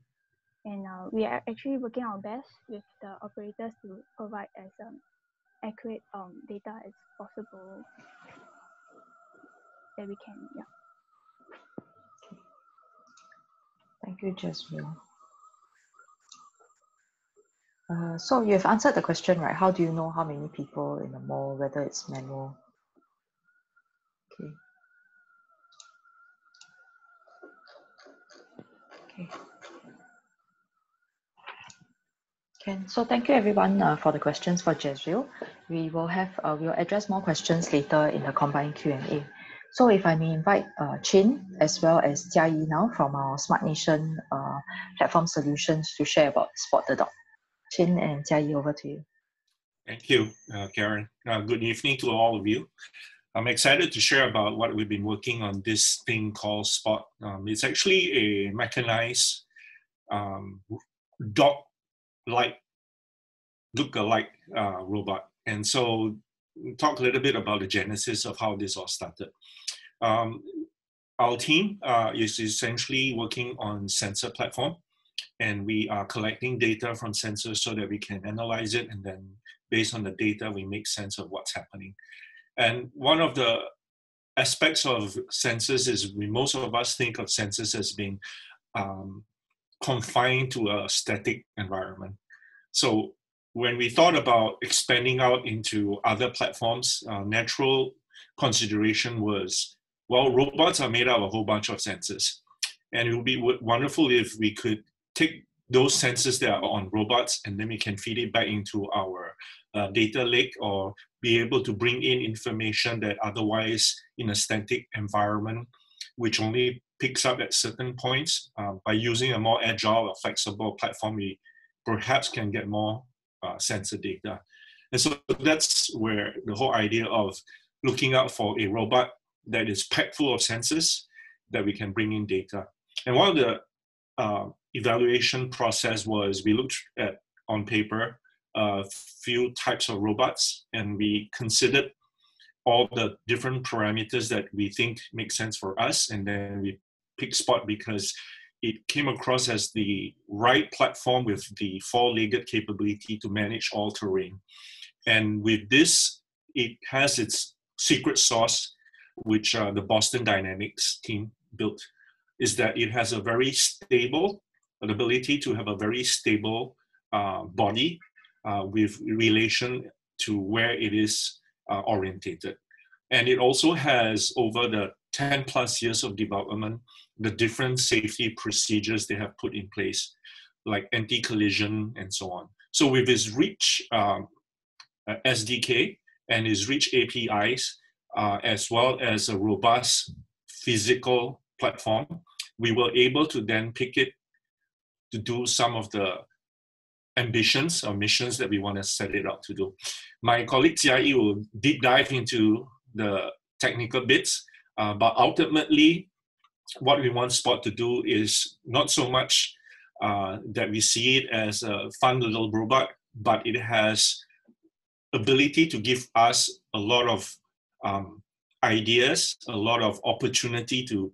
And uh, we are actually working our best with the operators to provide as um, accurate um, data as possible that we can, yeah. Thank you, Jazreel. Uh, so you've answered the question, right? How do you know how many people in the mall, whether it's manual? Okay. Okay. Can so thank you everyone uh, for the questions for Jazreel. We will have uh, we'll address more questions later in the combined Q and A. So if I may invite uh, Chinn as well as Jia Yi now from our Smart Nation uh, platform solutions to share about Spot the Dog. Chinn and Jia Yi, over to you. Thank you, uh, Karen. Uh, good evening to all of you. I'm excited to share about what we've been working on this thing called Spot. Um, it's actually a mechanized um, dog-like, look-alike uh, robot. And so talk a little bit about the genesis of how this all started. Um, our team uh, is essentially working on sensor platform and we are collecting data from sensors so that we can analyze it and then based on the data we make sense of what's happening and one of the aspects of sensors is we most of us think of sensors as being um, confined to a static environment so when we thought about expanding out into other platforms uh, natural consideration was well robots are made out of a whole bunch of sensors. And it would be wonderful if we could take those sensors that are on robots and then we can feed it back into our uh, data lake or be able to bring in information that otherwise in a static environment which only picks up at certain points uh, by using a more agile or flexible platform we perhaps can get more uh, sensor data. And so that's where the whole idea of looking out for a robot that is packed full of sensors that we can bring in data. And one of the uh, evaluation process was we looked at on paper a few types of robots and we considered all the different parameters that we think make sense for us and then we pick spot because it came across as the right platform with the four-legged capability to manage all terrain and with this it has its secret sauce which uh, the boston dynamics team built is that it has a very stable the ability to have a very stable uh, body uh, with relation to where it is uh, orientated. And it also has, over the 10 plus years of development, the different safety procedures they have put in place, like anti collision and so on. So, with its rich um, uh, SDK and its rich APIs, uh, as well as a robust physical platform, we were able to then pick it to do some of the ambitions or missions that we want to set it out to do. My colleague Jia will deep dive into the technical bits, uh, but ultimately, what we want Spot to do is not so much uh, that we see it as a fun little robot, but it has ability to give us a lot of um, ideas, a lot of opportunity to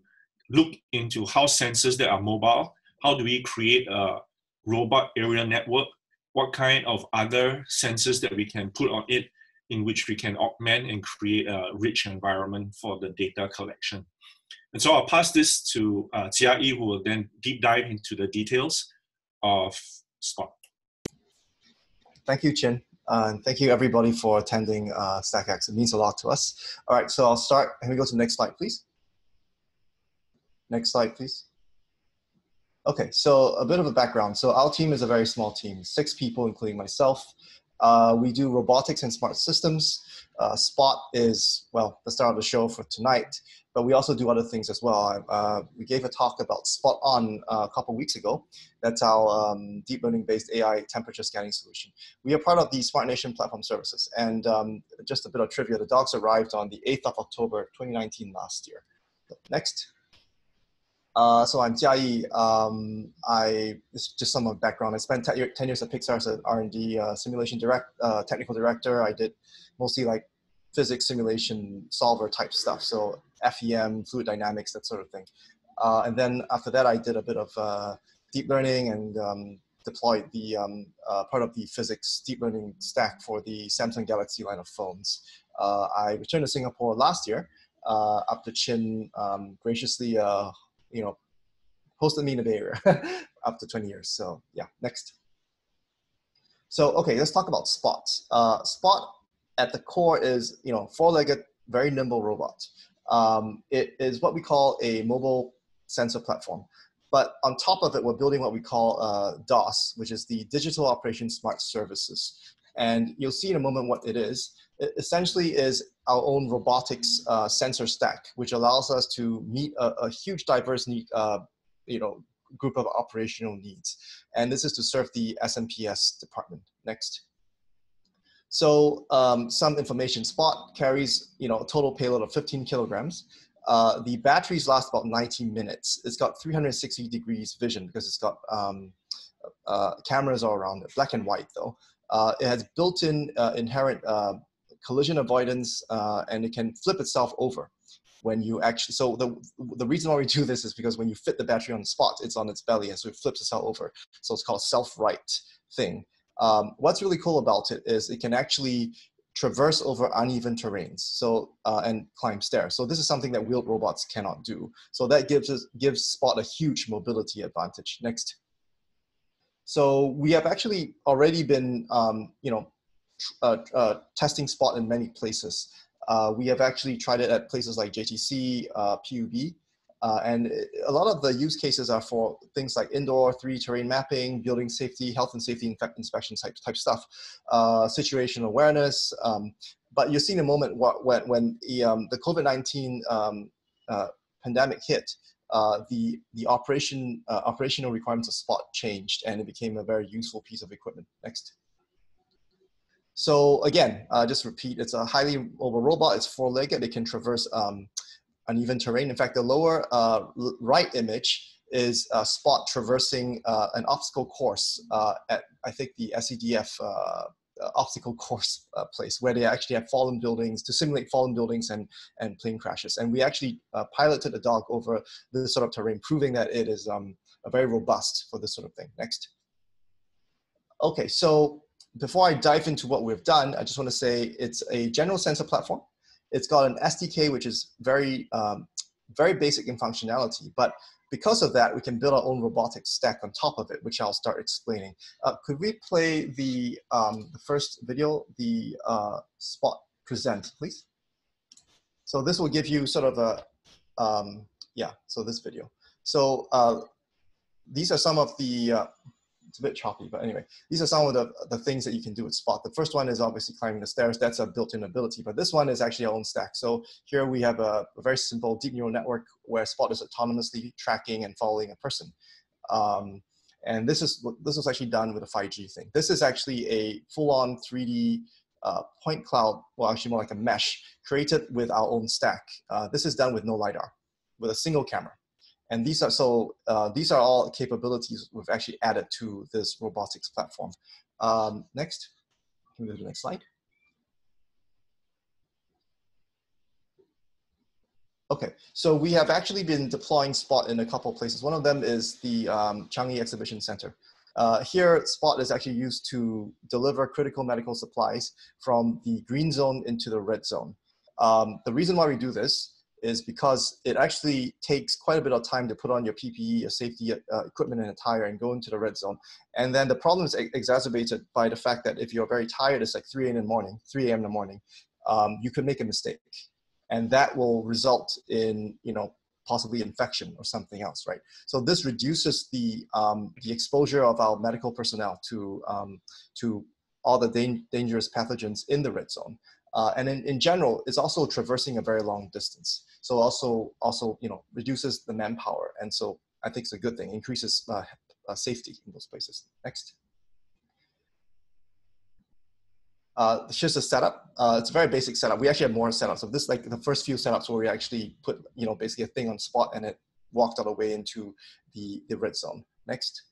look into how sensors that are mobile how do we create a robot area network? What kind of other sensors that we can put on it in which we can augment and create a rich environment for the data collection. And so I'll pass this to uh, who will then deep dive into the details of Spot. Thank you, Chinn. Uh, and thank you everybody for attending uh, StackX. It means a lot to us. All right, so I'll start. Can we go to the next slide, please? Next slide, please. Okay, so a bit of a background. So our team is a very small team, six people, including myself. Uh, we do robotics and smart systems. Uh, Spot is, well, the star of the show for tonight, but we also do other things as well. Uh, we gave a talk about Spot On uh, a couple weeks ago. That's our um, deep learning based AI temperature scanning solution. We are part of the Smart Nation platform services. And um, just a bit of trivia the dogs arrived on the 8th of October 2019 last year. Next. Uh, so I'm Yi. Um, I just some of background. I spent 10 years at Pixar as an R&D uh, simulation direct, uh, technical director. I did mostly like physics simulation solver type stuff. So FEM, fluid dynamics, that sort of thing. Uh, and then after that, I did a bit of uh, deep learning and um, deployed the um, uh, part of the physics deep learning stack for the Samsung Galaxy line of phones. I returned to Singapore last year after Chinn um, graciously you know, hosted me in the Bay Area after 20 years. So yeah, next. So okay, let's talk about Spot. Uh, Spot at the core is you know four-legged, very nimble robot. Um, it is what we call a mobile sensor platform. But on top of it, we're building what we call uh, DOS, which is the Digital Operation Smart Services. And you'll see in a moment what it is. It essentially is our own robotics uh, sensor stack, which allows us to meet a, a huge diverse need, uh, you know, group of operational needs. And this is to serve the SMPS department. Next. So um, some information. Spot carries, you know, a total payload of 15 kilograms. Uh, the batteries last about 90 minutes. It's got 360 degrees vision because it's got um, uh, cameras all around it, black and white though. Uh, it has built-in uh, inherent uh, collision avoidance, uh, and it can flip itself over when you actually, so the, the reason why we do this is because when you fit the battery on the spot, it's on its belly, and so it flips itself over. So it's called self-right thing. Um, what's really cool about it is it can actually traverse over uneven terrains so uh, and climb stairs. So this is something that wheeled robots cannot do. So that gives us gives spot a huge mobility advantage. Next. So we have actually already been um, you know uh, uh, testing spot in many places. Uh, we have actually tried it at places like JTC, PUB, uh, and a lot of the use cases are for things like indoor 3D terrain mapping, building safety, health and safety inspection type, type stuff, uh, situational awareness. Um, but you see in a moment what, when, when the, um, the COVID-19 um, uh, pandemic hit, the, the operation, operational requirements of Spot changed and it became a very useful piece of equipment. Next. So again, uh, just repeat, it's a highly mobile robot. It's four-legged. It can traverse um, uneven terrain. In fact, the lower uh, right image is a spot traversing uh, an obstacle course uh, at, I think, the SCDF uh, obstacle course uh, place where they actually have fallen buildings to simulate fallen buildings and, and plane crashes. And we actually piloted a dog over this sort of terrain, proving that it is um, very robust for this sort of thing. Next. Okay, so before I dive into what we've done, I just want to say it's a general sensor platform. It's got an SDK, which is very, um, very basic in functionality, but because of that, we can build our own robotics stack on top of it, which I'll start explaining. Uh, could we play the, um, the first video, the uh, spot present, please? So this will give you sort of a, um, yeah, so this video. So uh, these are some of the uh, it's a bit choppy, but anyway, these are some of the, the things that you can do with Spot. The first one is obviously climbing the stairs. That's a built-in ability, but this one is actually our own stack. So here we have a, a very simple deep neural network where Spot is autonomously tracking and following a person. Um, and this is this was actually done with a 5G thing. This is actually a full-on 3D uh, point cloud, well, actually more like a mesh, created with our own stack. Uh, this is done with no LiDAR, with a single camera. And these are so uh, these are all capabilities we've actually added to this robotics platform. Um, next, can we go to the next slide? Okay, so we have actually been deploying Spot in a couple places. One of them is the um, Changi Exhibition Center. Uh, here, Spot is actually used to deliver critical medical supplies from the green zone into the red zone. Um, the reason why we do this is because it actually takes quite a bit of time to put on your PPE, your safety uh, equipment and attire and go into the red zone. And then the problem is exacerbated by the fact that if you're very tired, it's like 3 a.m. in the morning, 3 a.m. in the morning, um, you could make a mistake. And that will result in, you know, possibly infection or something else, right? So this reduces the, um, the exposure of our medical personnel to, um, to all the dan dangerous pathogens in the red zone. Uh, and in, in general, it's also traversing a very long distance. So also, also you know, reduces the manpower. And so I think it's a good thing, increases uh, uh, safety in those places. Next. Uh, it's just a setup. Uh, it's a very basic setup. We actually have more setups. So this like the first few setups where we actually put, you know, basically a thing on spot and it walked all the way into the, the red zone. Next.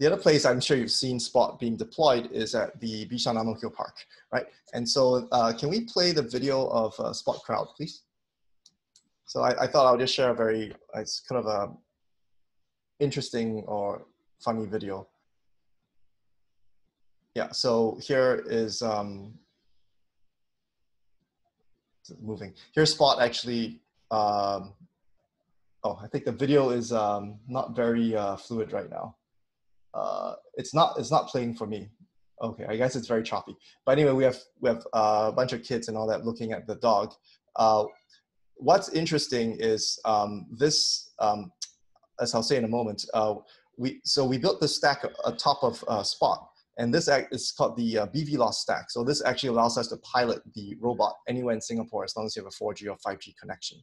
The other place I'm sure you've seen Spot being deployed is at the Bishan Ang Park, right? And so uh, can we play the video of uh, Spot Crowd, please? So I, I thought I would just share a very, it's kind of a interesting or funny video. Yeah, so here is, um, moving. Here's Spot actually, um, oh, I think the video is um, not very uh, fluid right now uh, it's not it's not playing for me. Okay, I guess it's very choppy. But anyway, we have we have uh, a bunch of kids and all that looking at the dog. Uh, what's interesting is um, this, um, as I'll say in a moment. Uh, we so we built this stack atop of uh, Spot, and this is called the uh, BVLOS stack. So this actually allows us to pilot the robot anywhere in Singapore as long as you have a 4G or 5G connection.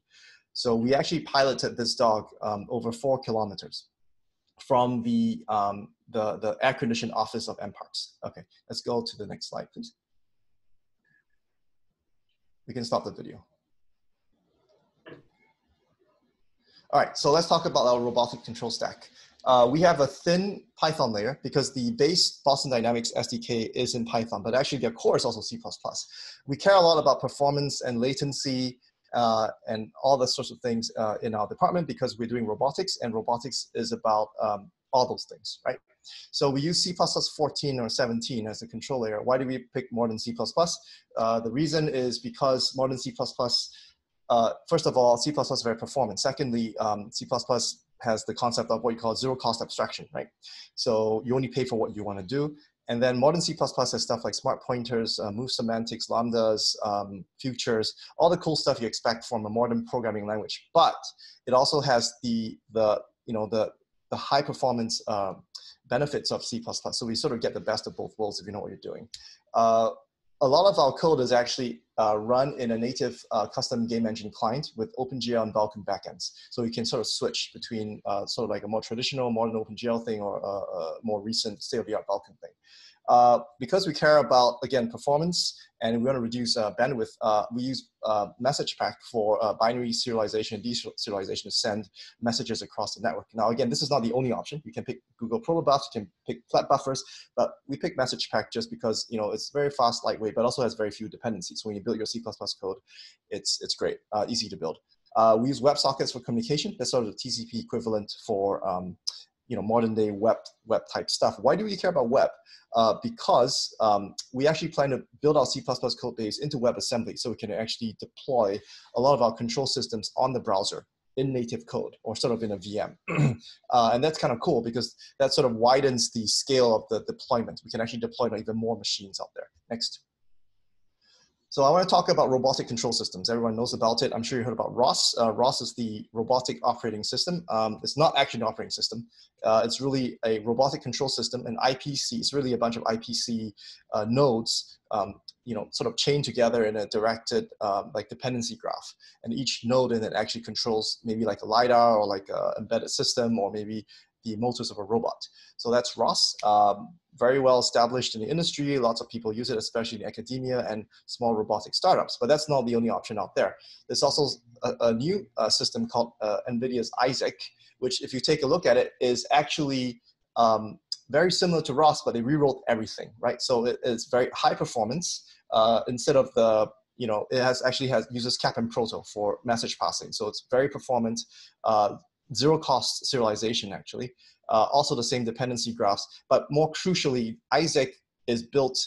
So we actually piloted this dog um, over four kilometers from the, um, the, the air conditioned office of NParks. Okay, let's go to the next slide, please. We can stop the video. All right, so let's talk about our robotic control stack. Uh, we have a thin Python layer because the base Boston Dynamics SDK is in Python, but actually their core is also C++. We care a lot about performance and latency uh, and all the sorts of things uh, in our department because we're doing robotics and robotics is about um, all those things, right? So we use C++ 14 or 17 as a control layer. Why do we pick modern C++? Uh, the reason is because modern C++, uh, first of all, C++ is very performant. Secondly, um, C++ has the concept of what you call zero cost abstraction, right? So you only pay for what you want to do. And then modern C++ has stuff like smart pointers, uh, move semantics, lambdas, um, futures, all the cool stuff you expect from a modern programming language. But it also has the, the, you know, the, the high performance uh, benefits of C++. So we sort of get the best of both worlds if you know what you're doing. Uh, a lot of our code is actually uh, run in a native uh, custom game engine client with OpenGL and Vulkan backends. So you can sort of switch between uh, sort of like a more traditional modern OpenGL thing or a, a more recent state-of-the-art Vulkan thing. Uh, because we care about, again, performance and we want to reduce uh, bandwidth, uh, we use uh, MessagePack for uh, binary serialization and deserialization to send messages across the network. Now, again, this is not the only option. You can pick Google Protobuf, you can pick flat buffers, but we pick MessagePack just because you know it's very fast, lightweight, but also has very few dependencies. So when you build your C++ code, it's, it's great, easy to build. we use WebSockets for communication. That's sort of the TCP equivalent for um, you know modern day web web type stuff. Why do we care about web? Uh, because um, we actually plan to build our C++ code base into WebAssembly so we can actually deploy a lot of our control systems on the browser in native code or sort of in a VM. uh, and that's kind of cool because that sort of widens the scale of the deployment. We can actually deploy even more machines out there. Next. So I want to talk about robotic control systems. Everyone knows about it. I'm sure you heard about ROS. Uh, ROS is the robotic operating system. Um, it's not actually an operating system. Uh, it's really a robotic control system, an IPC. It's really a bunch of IPC uh, nodes, um, you know, sort of chained together in a directed um, like dependency graph. And each node in it actually controls maybe like a LiDAR or like an embedded system or maybe the motors of a robot. So that's ROS. Um, very well established in the industry. Lots of people use it, especially in academia and small robotic startups. But that's not the only option out there. There's also a, a new uh, system called uh, NVIDIA's Isaac, which if you take a look at it, is actually um, very similar to ROS, but they rewrote everything, right? So it, it's very high performance. Uh, instead of the you know, it has actually has uses Cap'n Proto for message passing. So it's very performant, uh, zero cost serialization actually. Uh, also the same dependency graphs, but more crucially, Isaac is built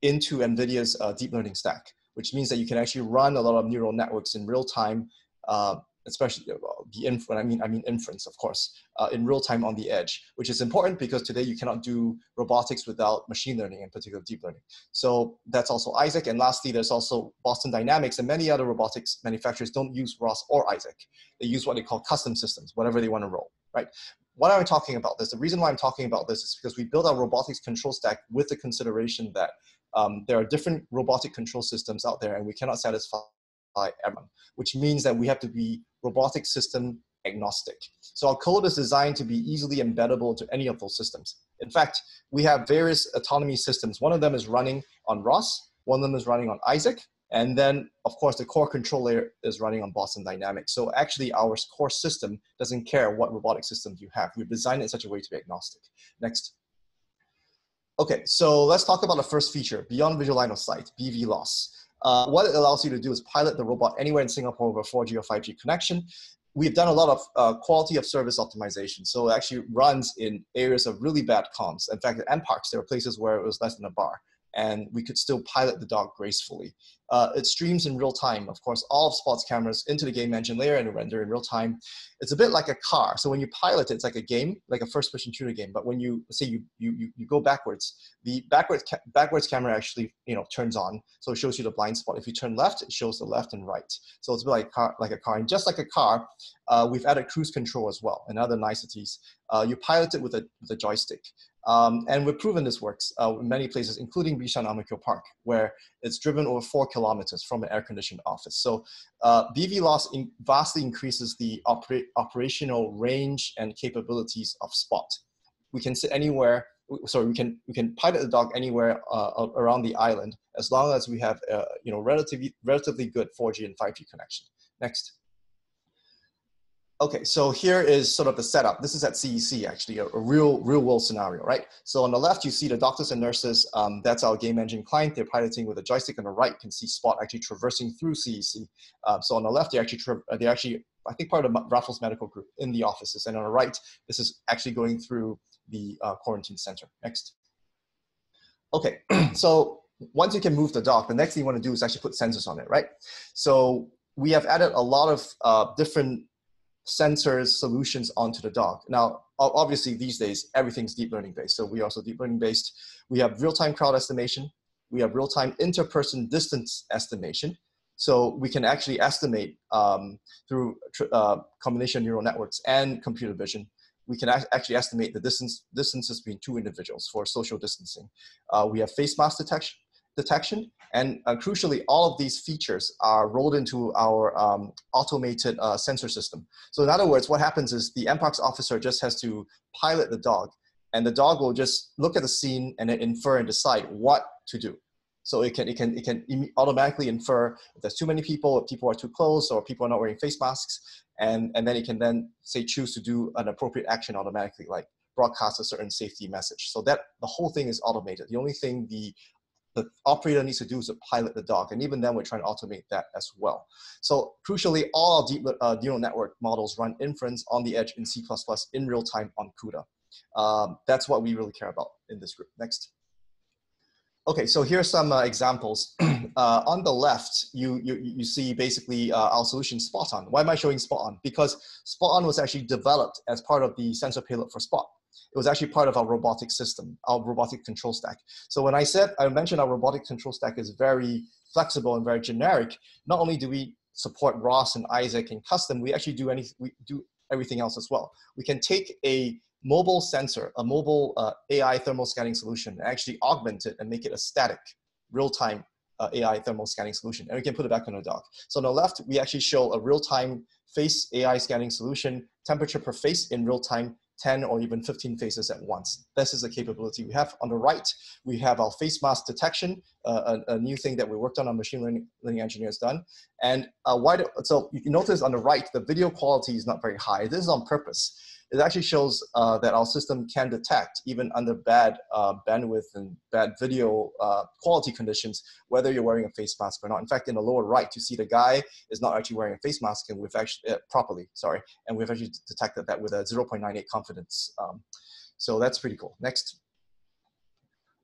into NVIDIA's uh, deep learning stack, which means that you can actually run a lot of neural networks in real time, uh, especially uh, the inf- when I mean I mean inference, of course, uh, in real time on the edge, which is important because today you cannot do robotics without machine learning, in particular deep learning. So that's also Isaac. And lastly, there's also Boston Dynamics and many other robotics manufacturers don't use ROS or Isaac. They use what they call custom systems, whatever they want to roll, right? Why am I talking about this? The reason why I'm talking about this is because we built our robotics control stack with the consideration that um, there are different robotic control systems out there and we cannot satisfy everyone, which means that we have to be robotic system agnostic. So our code is designed to be easily embeddable to any of those systems. In fact, we have various autonomy systems. One of them is running on ROS, one of them is running on Isaac, And then, of course, the core control layer is running on Boston Dynamics. So actually, our core system doesn't care what robotic systems you have. We've designed it in such a way to be agnostic. Next. Okay, so let's talk about the first feature, beyond visual line of sight, BVLOS. Uh, what it allows you to do is pilot the robot anywhere in Singapore with a 4G or 5G connection. We've done a lot of uh, quality of service optimization. So it actually runs in areas of really bad comms. In fact, at NParks, there were places where it was less than a bar and we could still pilot the dog gracefully. Uh, it streams in real time, of course, all of Spot's cameras into the game engine layer and render in real time. It's a bit like a car. So when you pilot it, it's like a game, like a first person shooter game. But when you say you, you, you, go backwards, the backwards, ca backwards camera actually you know, turns on. So it shows you the blind spot. If you turn left, it shows the left and right. So it's a bit like a car. Like a car. And just like a car, uh, we've added cruise control as well and other niceties. Uh, you pilot it with a, with a joystick. Um, and we've proven this works uh, in many places, including Bishan Kio Park, where it's driven over four kilometers from an air-conditioned office. So uh, BVLOS in vastly increases the opera operational range and capabilities of Spot. We can sit anywhere, sorry, we can, we can pilot the dog anywhere uh, around the island as long as we have a you know, relatively, relatively good 4G and 5G connection. Next. Okay, so here is sort of the setup. This is at CEC actually, a, a, real real world scenario, right? So on the left, you see the doctors and nurses. Um, that's our game engine client. They're piloting with a joystick. On the right, you can see Spot actually traversing through CEC. Um, so on the left, they actually they're actually I think part of Raffles Medical Group in the offices, and on the right, this is actually going through the uh, quarantine center. Next. Okay, so once you can move the dog, the next thing you want to do is actually put sensors on it, right? So we have added a lot of uh, different sensors solutions onto the dog. Now, obviously these days, everything's deep learning based. So we are also deep learning based. We have real-time crowd estimation. We have real-time interperson distance estimation. So we can actually estimate um, through uh, combination neural networks and computer vision. We can actually estimate the distance distances between two individuals for social distancing. Uh, we have face mask detection, detection. And uh, crucially, all of these features are rolled into our um, automated uh, sensor system. So in other words, what happens is the NParks officer just has to pilot the dog and the dog will just look at the scene and infer and decide what to do. So it can, it can, it can automatically infer if there's too many people, if people are too close, or people are not wearing face masks. And, and then it can then say choose to do an appropriate action automatically, like broadcast a certain safety message. So that the whole thing is automated. The only thing the the operator needs to do is to pilot the dog. And even then, we're trying to automate that as well. So crucially, all our deep uh, neural network models run inference on the edge in C++ in real time on CUDA. Um, that's what we really care about in this group. Next. Okay, so here's some uh, examples. uh, on the left, you, you, you see basically uh, our solution Spot On. Why am I showing Spot On? Because Spot On was actually developed as part of the sensor payload for Spot. It was actually part of our robotic system, our robotic control stack. So when I said, I mentioned our robotic control stack is very flexible and very generic, not only do we support ROS and Isaac and custom, we actually do, any, we do everything else as well. We can take a mobile sensor, a mobile uh, AI thermal scanning solution, and actually augment it and make it a static, real-time uh, AI thermal scanning solution, and we can put it back on the dock. So on the left, we actually show a real-time face AI scanning solution, temperature per face in real time, 10 or even 15 faces at once. This is the capability we have. On the right, we have our face mask detection, uh, a, a, new thing that we worked on, our machine learning, learning engineers done. And uh, why do, so you notice on the right, the video quality is not very high. This is on purpose it actually shows uh, that our system can detect, even under bad uh, bandwidth and bad video uh, quality conditions, whether you're wearing a face mask or not. In fact, in the lower right, you see the guy is not actually wearing a face mask and we've actually, uh, properly, sorry, and we've actually detected that with a 0.98 confidence. Um, so that's pretty cool. Next.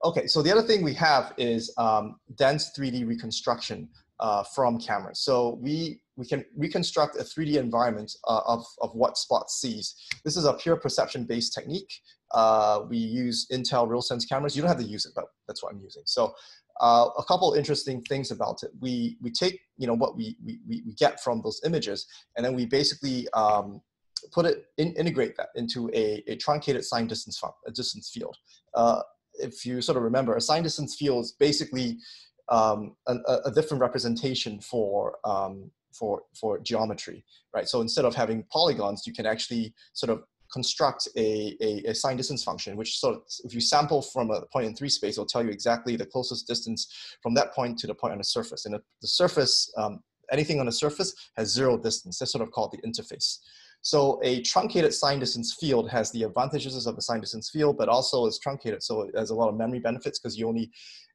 Okay, so the other thing we have is um, dense 3D reconstruction uh, from cameras. So we we can reconstruct a 3D environment uh, of, of what Spot sees. This is a pure perception-based technique. Uh, we use Intel RealSense cameras. You don't have to use it, but that's what I'm using. So uh, a couple interesting things about it. We, we take you know, what we, we, we get from those images, and then we basically um, put it, in, integrate that into a, a truncated signed distance, a distance field. Uh, if you sort of remember, a signed distance field is basically um, a, a, different representation for um, for, for geometry, right? So instead of having polygons, you can actually sort of construct a, a, a signed distance function, which sort of, if you sample from a point in three space, it'll tell you exactly the closest distance from that point to the point on the surface. And the, the surface, um, anything on the surface has zero distance. That's sort of called the interface. So a truncated signed distance field has the advantages of a signed distance field, but also is truncated. So it has a lot of memory benefits because you only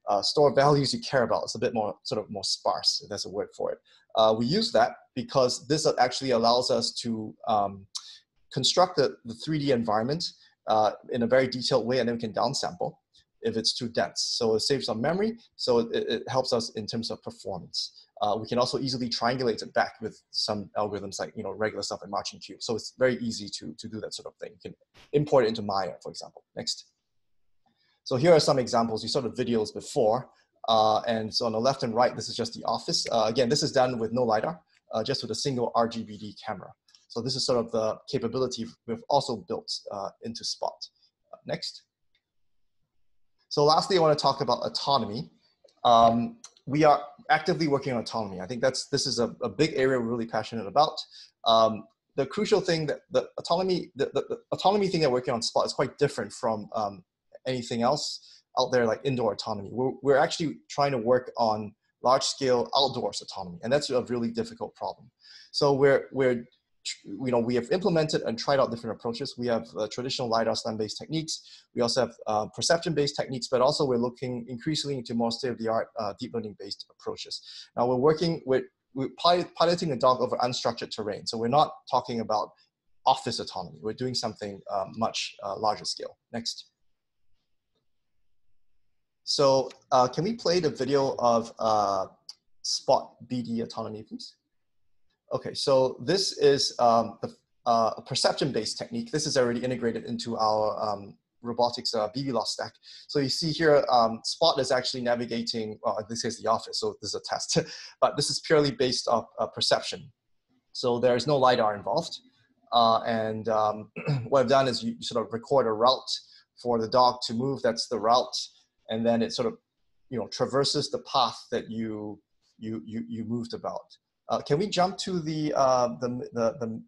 uh, store values you care about. It's a bit more sort of more sparse, if that's a word for it. Uh, we use that because this actually allows us to um, construct the, the 3D environment uh, in a very detailed way and then we can downsample if it's too dense. So it saves on memory, so it, it helps us in terms of performance. Uh, we can also easily triangulate it back with some algorithms like you know regular stuff and marching cube. So it's very easy to, to do that sort of thing. You can import it into Maya, for example. Next. So here are some examples. You saw the videos before. Uh, and so on the left and right, this is just the office. Uh, again, this is done with no LiDAR, uh, just with a single RGBD camera. So this is sort of the capability we've also built uh, into Spot. Uh, next. So lastly, I want to talk about autonomy. Um, we are actively working on autonomy. I think that's this is a, a big area we're really passionate about. Um, the crucial thing that the autonomy, the, the, the, autonomy thing that we're working on Spot is quite different from um, anything else out there like indoor autonomy. We're, we're actually trying to work on large scale outdoors autonomy, and that's a really difficult problem. So we're, we're you know, we have implemented and tried out different approaches. We have uh, traditional LiDAR SLAM-based techniques. We also have uh, perception-based techniques, but also we're looking increasingly into more state-of-the-art uh, deep learning-based approaches. Now we're working with, we're piloting a dog over unstructured terrain. So we're not talking about office autonomy. We're doing something uh, much uh, larger scale. Next. So uh, can we play the video of Spot BD autonomy, please? Okay, so this is um, the, uh, perception-based technique. This is already integrated into our um, robotics uh, BVLOS stack. So you see here, um, Spot is actually navigating, well, this is the office, so this is a test, but this is purely based off uh, perception. So there is no LiDAR involved. Uh, and um, what I've done is you sort of record a route for the dog to move, that's the route, and then it sort of, you know, traverses the path that you, you, you, you moved about. Uh, can we jump to the uh, the the, the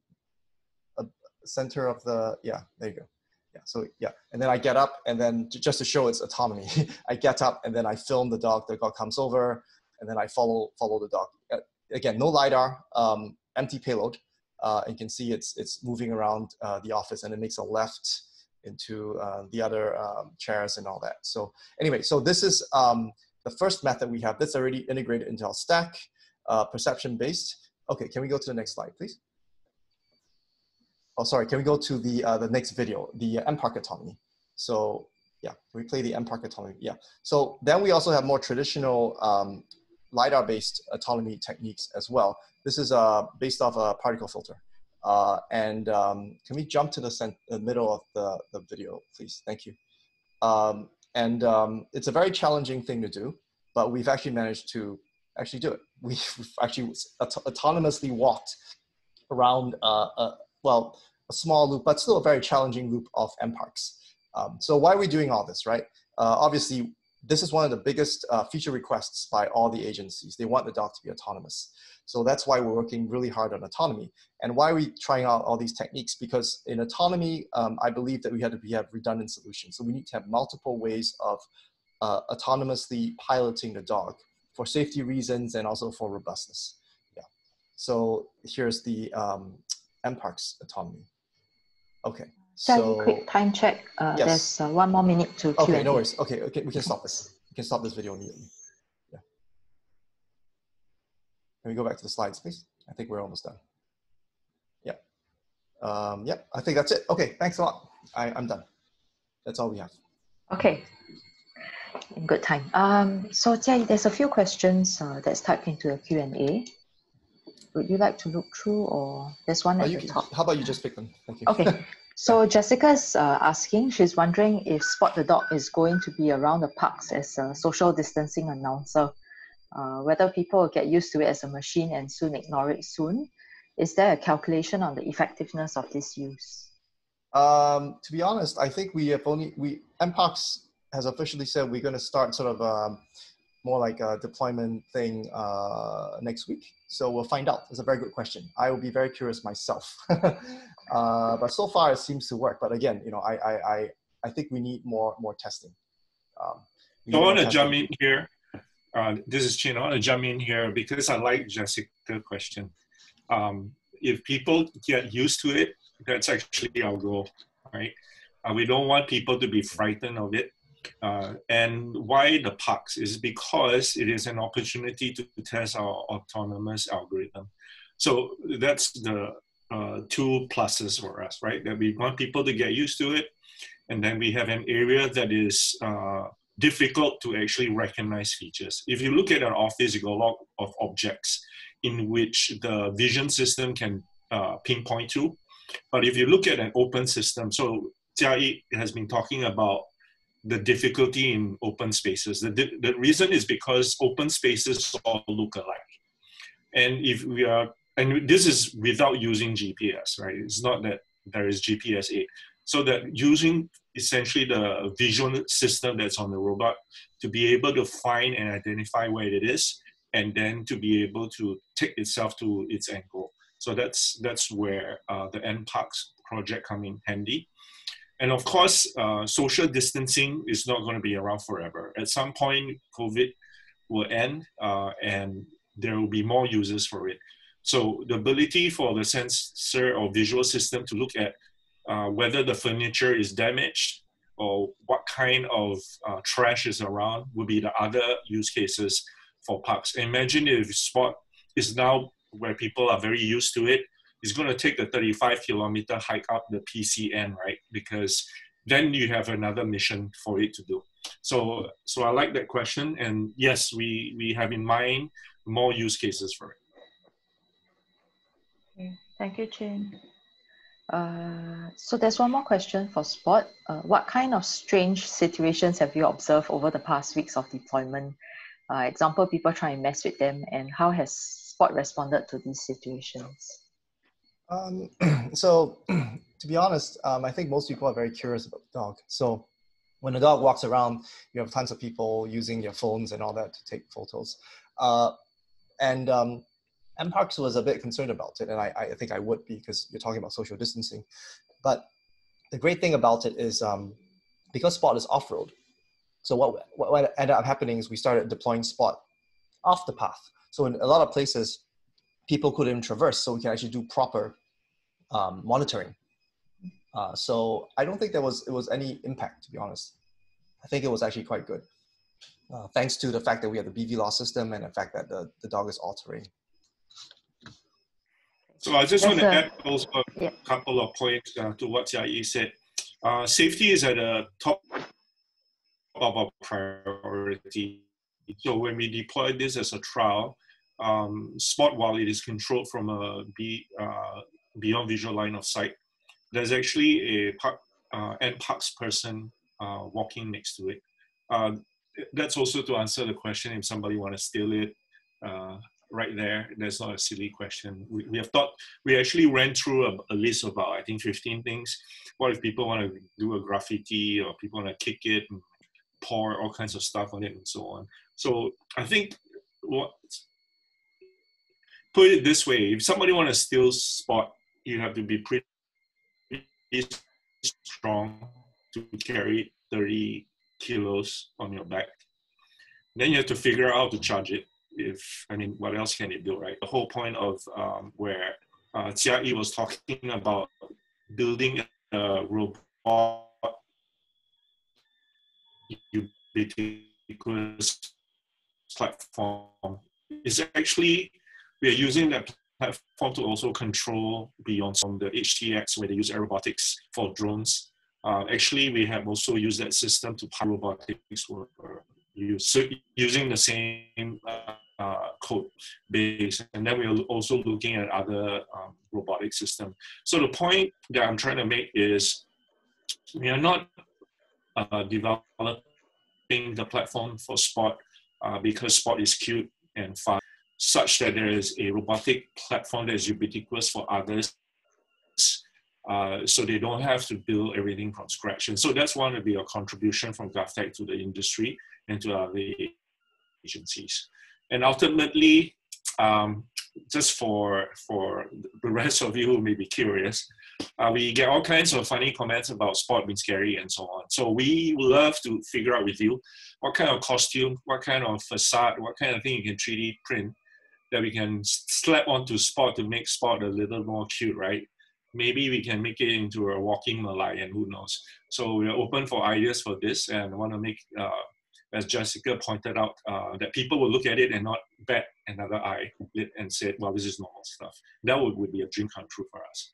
uh, center of the yeah there you go yeah so yeah and then I get up and then just to show its autonomy I get up and then I film the dog the dog comes over and then I follow follow the dog uh, again no lidar um, empty payload uh, you can see it's it's moving around uh, the office and it makes a left into the other um, chairs and all that so anyway so this is um, the first method we have that's already integrated into our stack uh, perception based. Okay, can we go to the next slide, please? Oh, sorry, can we go to the, uh, the next video, the uh, NPark autonomy. So yeah, we play the NPark autonomy, yeah. So then we also have more traditional um, LiDAR-based autonomy techniques as well. This is uh, based off a particle filter. Uh, and um, can we jump to the, the middle of the, the video, please? Thank you. Um, and um, it's a very challenging thing to do, but we've actually managed to actually do it. We've actually aut- autonomously walked around, uh, a, well, a small loop, but still a very challenging loop of NParks. Um, so why are we doing all this, right? Uh, obviously, this is one of the biggest uh, feature requests by all the agencies. They want the dog to be autonomous. So that's why we're working really hard on autonomy. And why are we trying out all these techniques? Because in autonomy, um, I believe that we had to we have redundant solutions. So we need to have multiple ways of uh, autonomously piloting the dog for safety reasons and also for robustness. Yeah. So here's the um, NParks autonomy. Okay. So quick time check. Uh, yes. There's uh, one more minute to Okay, Q&A. no worries. Okay, okay, we can stop this. We can stop this video immediately. Yeah. Can we go back to the slides, please? I think we're almost done. Yeah. Um, yeah, I think that's it. Okay, thanks a lot. I, I'm done. That's all we have. Okay, in good time. Um, so Jia, there's a few questions uh, that's typed into the Q&A. Would you like to look through or there's one at the can, top? How about you just pick them? Thank you. Okay. So Jessica's uh, asking, she's wondering if Spot the Dog is going to be around the parks as a social distancing announcer, uh, whether people get used to it as a machine and soon ignore it soon. Is there a calculation on the effectiveness of this use? Um, to be honest, I think we have only, we, NParks has officially said we're going to start sort of um, more like a deployment thing uh, next week. So we'll find out. It's a very good question. I will be very curious myself. uh, but so far it seems to work. But again, you know, I I I, I think we need more more testing. Um, I want to jump in here. Uh, this is Chinn. I want to jump in here because I like Jessica's question. Um, if people get used to it, that's actually our goal, right? Uh, we don't want people to be frightened of it. Uh, and why the parks is because it is an opportunity to test our autonomous algorithm. So that's the uh, two pluses for us, right? That we want people to get used to it, and then we have an area that is uh, difficult to actually recognize features. If you look at an office, you got a lot of objects in which the vision system can uh, pinpoint to. But if you look at an open system, so Jia has been talking about the difficulty in open spaces. The, the reason is because open spaces all look alike. And if we are, and this is without using GPS, right? It's not that there is GPS aid. So that using essentially the visual system that's on the robot to be able to find and identify where it is, and then to be able to take itself to its end goal. So that's that's where uh, the NParks project come in handy. And of course, uh, social distancing is not going to be around forever. At some point, COVID will end uh, and there will be more users for it. So the ability for the sensor or visual system to look at uh, whether the furniture is damaged or what kind of uh, trash is around will be the other use cases for parks. Imagine if spot is now where people are very used to it it's going to take the 35 kilometer hike up the PCN, right? Because then you have another mission for it to do. So, so I like that question, and yes, we we have in mind more use cases for it. Okay. Thank you, Chinn. Uh, so there's one more question for Spot. Uh, what kind of strange situations have you observed over the past weeks of deployment? Uh, example, people try and mess with them, and how has Spot responded to these situations? Um, so, to be honest, um, I think most people are very curious about the dog. So, when a dog walks around, you have tons of people using their phones and all that to take photos. Uh, and um, NParks was a bit concerned about it, and I, I think I would be because you're talking about social distancing. But the great thing about it is um, because Spot is off road. So what, what ended up happening is we started deploying Spot off the path. So in a lot of places, people couldn't traverse, so we can actually do proper um, monitoring. Uh, so I don't think there was it was any impact, to be honest. I think it was actually quite good, uh, thanks to the fact that we have the BVLOS system and the fact that the, the dog is altering. So I just want to add also a couple of points uh, to what Jia said. Uh, safety is at the top of our priority. So when we deploy this as a trial, um, spot while it is controlled from a be, uh, beyond visual line of sight, there's actually a park, uh, parks person uh, walking next to it. Uh, that's also to answer the question if somebody want to steal it uh, right there. That's not a silly question. We, we have thought, we actually ran through a, a, list of about, I think, 15 things. What if people want to do a graffiti or people want to kick it and pour all kinds of stuff on it and so on. So I think what put it this way: if somebody want to steal spot, you have to be pretty strong to carry 30 kilos on your back. Then you have to figure out how to charge it. If I mean, what else can it do, right? The whole point of um, where uh, was talking about building a robot ubiquitous platform is actually we are using that platform to also control beyond from the HTX where they use aerobotics for drones. Uh, actually, we have also used that system to power robotics use, using the same uh, code base. And then we're also looking at other um, robotic system. So the point that I'm trying to make is we are not uh, developing the platform for Spot uh, because Spot is cute and fun such that there is a robotic platform that is ubiquitous for others. Uh, so they don't have to build everything from scratch. And so that's one of a contribution from GovTech to the industry and to other agencies. And ultimately, um, just for for the rest of you who may be curious, uh, we get all kinds of funny comments about Spot being scary and so on. So we love to figure out with you what kind of costume, what kind of facade, what kind of thing you can 3D print that we can slap onto Spot to make Spot a little more cute, right? Maybe we can make it into a walking Merlion, who knows? So we're open for ideas for this and want to make, uh, as Jessica pointed out, uh, that people will look at it and not bat another eye and say, well, this is normal stuff. That would, would be a dream come true for us.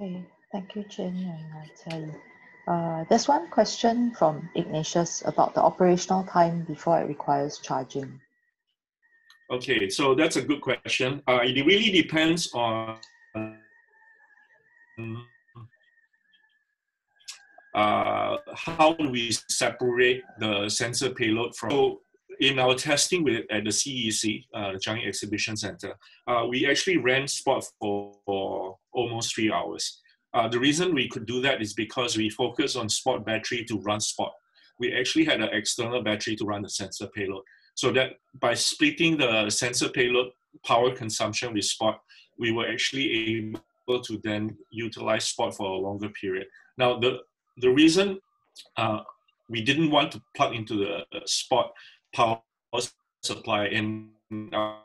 Okay, thank you, Chinn and. Uh, there's one question from Ignatius about the operational time before it requires charging. Okay, so that's a good question. Uh, it really depends on uh, how do we separate the sensor payload from. So in our testing with at the CEC, uh, the Changi Exhibition Center, uh, we actually ran spot for, for almost three hours. Uh, the reason we could do that is because we focus on spot battery to run spot. We actually had an external battery to run the sensor payload. So that by splitting the sensor payload power consumption with Spot, we were actually able to then utilize Spot for a longer period. Now, the, the reason uh, we didn't want to plug into the Spot power supply and uh,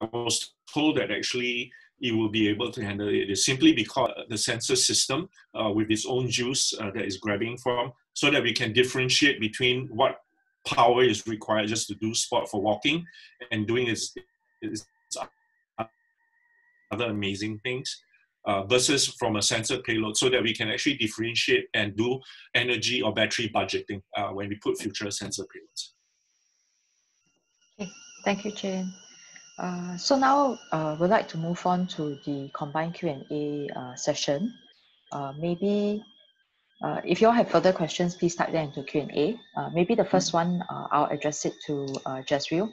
I was told that actually it will be able to handle it. Is simply because the sensor system uh, with its own juice uh, that is grabbing from so that we can differentiate between what power is required just to do Spot for walking and doing its, its other amazing things uh, versus from a sensor payload so that we can actually differentiate and do energy or battery budgeting uh, when we put future sensor payloads. Okay, thank you, Jane. Uh, so now uh, we'd like to move on to the combined Q&A uh, session. Uh, maybe uh, if you all have further questions, please type them into Q&A. Uh, maybe the first one, I'll address it to uh, Jazreel.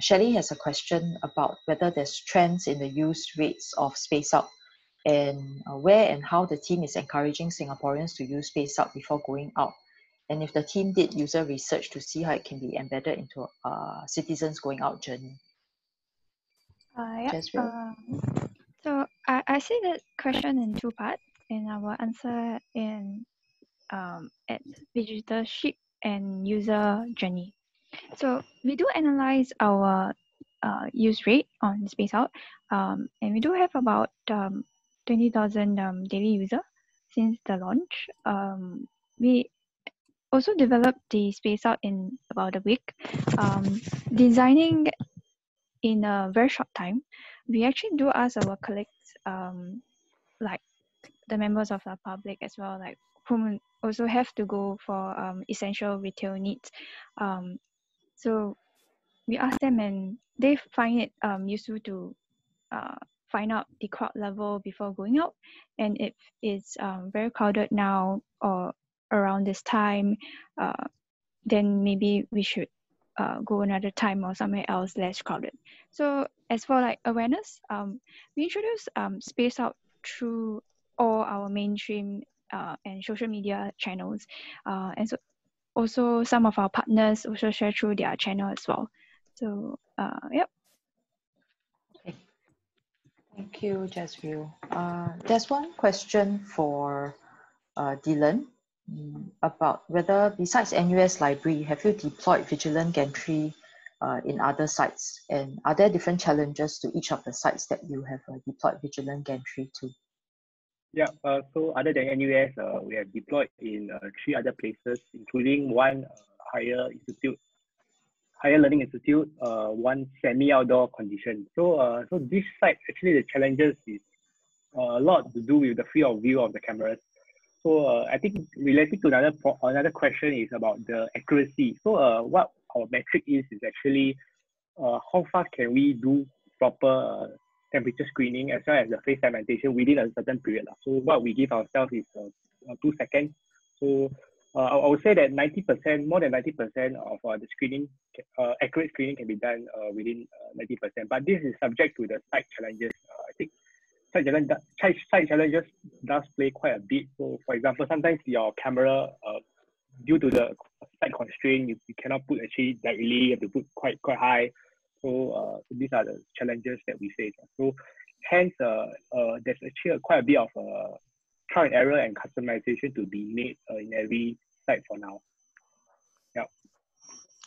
Shelley has a question about whether there's trends in the use rates of SpaceOut and uh, where and how the team is encouraging Singaporeans to use SpaceOut before going out. And if the team did user research to see how it can be embedded into uh, citizens going out journey. Uh, yeah. Um, so I, I see that question in two parts and I will answer in um, at visitorship and user journey. So we do analyze our uh, use rate on SpaceOut, um, and we do have about um, 20,000 um, daily user since the launch. Um, we also developed the SpaceOut in about a week, um, designing in a very short time. We actually do ask our colleagues, um, like the members of the public as well, like whom also have to go for um, essential retail needs. Um, so we ask them and they find it um, useful to uh, find out the crowd level before going out. And if it's um, very crowded now or around this time, uh, then maybe we should uh, go another time or somewhere else less crowded. So as for like awareness, um, we introduce um, SpaceOut through all our mainstream uh, and social media channels. Uh, and so also some of our partners also share through their channel as well. So uh, yep. Thank you, Jazreel. Uh, there's one question for uh, Delon um, about whether besides NUS library, have you deployed VigilantGantry uh, in other sites? And are there different challenges to each of the sites that you have uh, deployed VigilantGantry to? Yeah, uh, so other than NUS, uh, we have deployed in uh, three other places, including one uh, higher institute, higher learning institute, uh, one semi-outdoor condition. So, uh, so this site actually the challenges is uh, a lot to do with the field of view of the cameras. So uh, I think related to another another question is about the accuracy. So uh, what our metric is is actually uh, how fast can we do proper uh, temperature screening as well as the face segmentation within a certain period. So what we give ourselves is uh, two seconds. So uh, I would say that 90%, more than 90% of uh, the screening, uh, accurate screening can be done uh, within 90%. Uh, but this is subject to the site challenges. Uh, I think site, site, challenges does play quite a bit. So for example, sometimes your camera due to the site constraint, you, you cannot put actually directly, you have to put quite quite high. So, so these are the challenges that we face. So hence, there's actually quite a bit of trial and error and customization to be made uh, in every site for now. Yeah.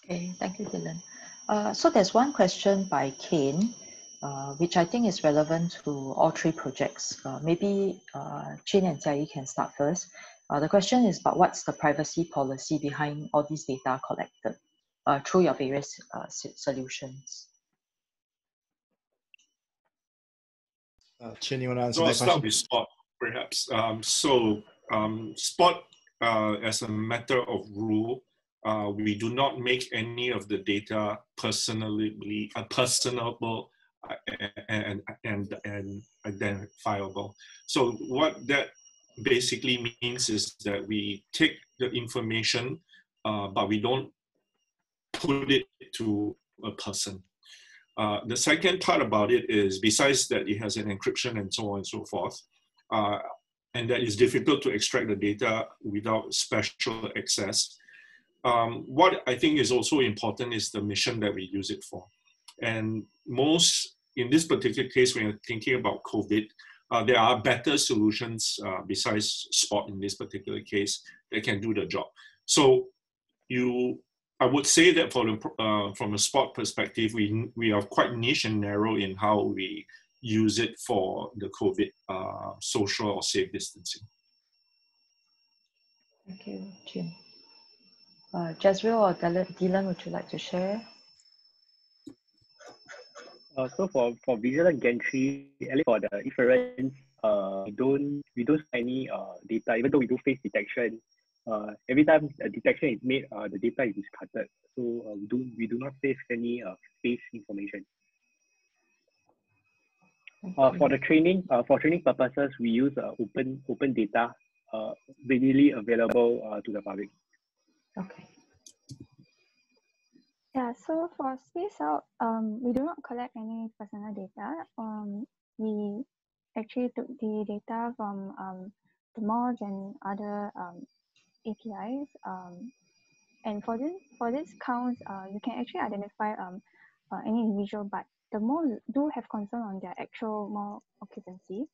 Okay, thank you, Delon. Uh, so there's one question by Kane, uh, which I think is relevant to all three projects. Uh, maybe uh, Chinn and Jia can start first. Uh, the question is about what's the privacy policy behind all these data collected uh, through your various uh, solutions? Uh, Chinn, you want to answer so that I'll start with Spot, perhaps. Um, so um, Spot, uh, as a matter of rule, uh, we do not make any of the data personally uh, personable uh, and, and, and identifiable. So what that basically means is that we take the information, uh, but we don't put it to a person. Uh, the second part about it is besides that it has an encryption and so on and so forth, uh, and that it's difficult to extract the data without special access. Um, what I think is also important is the mission that we use it for. And most, in this particular case, when you're thinking about COVID, uh, there are better solutions uh, besides Spot in this particular case that can do the job. So you I would say that for the, uh, from a spot perspective, we, we are quite niche and narrow in how we use it for the COVID uh, social or safe distancing. Thank you, Jim. Uh, Jazreel or Delon, would you like to share? Uh, so for, for VigilantGantry, at least for the inference, uh, we don't we don't any uh, data, even though we do face detection, uh, every time a detection is made, uh, the data is discarded. So uh, we do we do not save any uh, face information. Uh, for the training, uh, for training purposes, we use uh, open open data, uh, readily available uh, to the public. Okay. Yeah, so for SpaceOut, um, we do not collect any personal data. Um, we actually took the data from um, the malls and other um, APIs. Um, and for this for this counts, uh, you can actually identify um, uh, any individual, but the mall do have concern on their actual mall occupancy.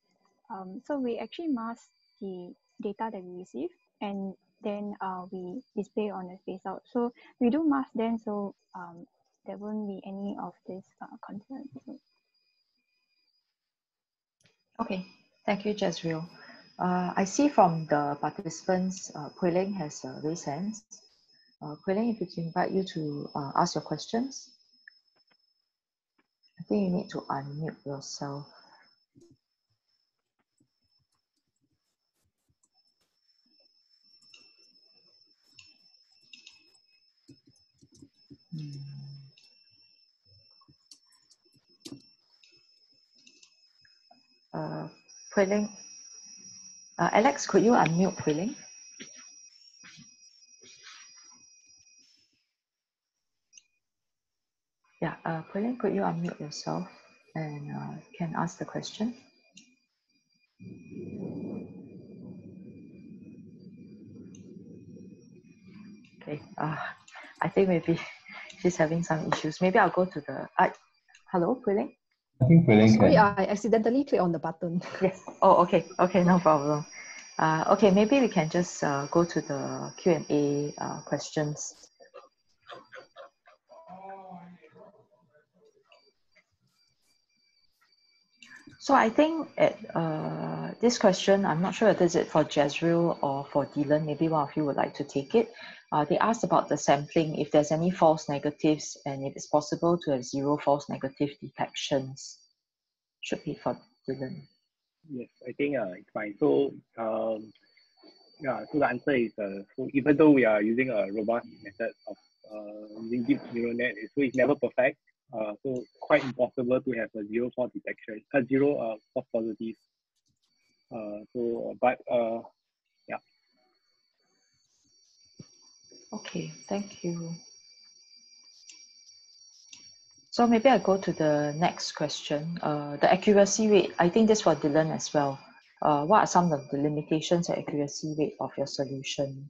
Um, so we actually mask the data that we receive and then uh, we display on the SpaceOut. So we do mask then so um, there won't be any of this uh, concerns. Okay, thank you, Jazreel. Uh, I see from the participants, uh, has uh, raised hands. Uh, if we can invite you to uh, ask your questions. I think you need to unmute yourself. Hmm. Uh, Ling, uh, Alex, could you unmute Hui Yeah, uh, Hui could you unmute yourself and uh, can ask the question? Okay, uh, I think maybe she's having some issues. Maybe I'll go to the, uh, hello, Hui I think Hui Sorry, can. I accidentally clicked on the button. Yes. Oh, okay. Okay, no problem. Uh, okay, maybe we can just uh, go to the Q&A uh, questions. So I think at uh, this question, I'm not sure whether it's it for Jazreel or for Delon, maybe one of you would like to take it. Uh, they asked about the sampling, if there's any false negatives and if it's possible to have zero false negative detections. Should be for Delon. Yes, I think uh, it's fine. So um, yeah, so the answer is uh, so even though we are using a robust method of uh, using deep neural net, so it's never perfect. Uh, so quite impossible to have a zero false detection, a zero uh, false positive. Uh, so but uh, yeah. Okay, thank you. So maybe I go to the next question. Uh, the accuracy rate, I think this for Delon as well. Uh, what are some of the limitations and accuracy rate of your solution?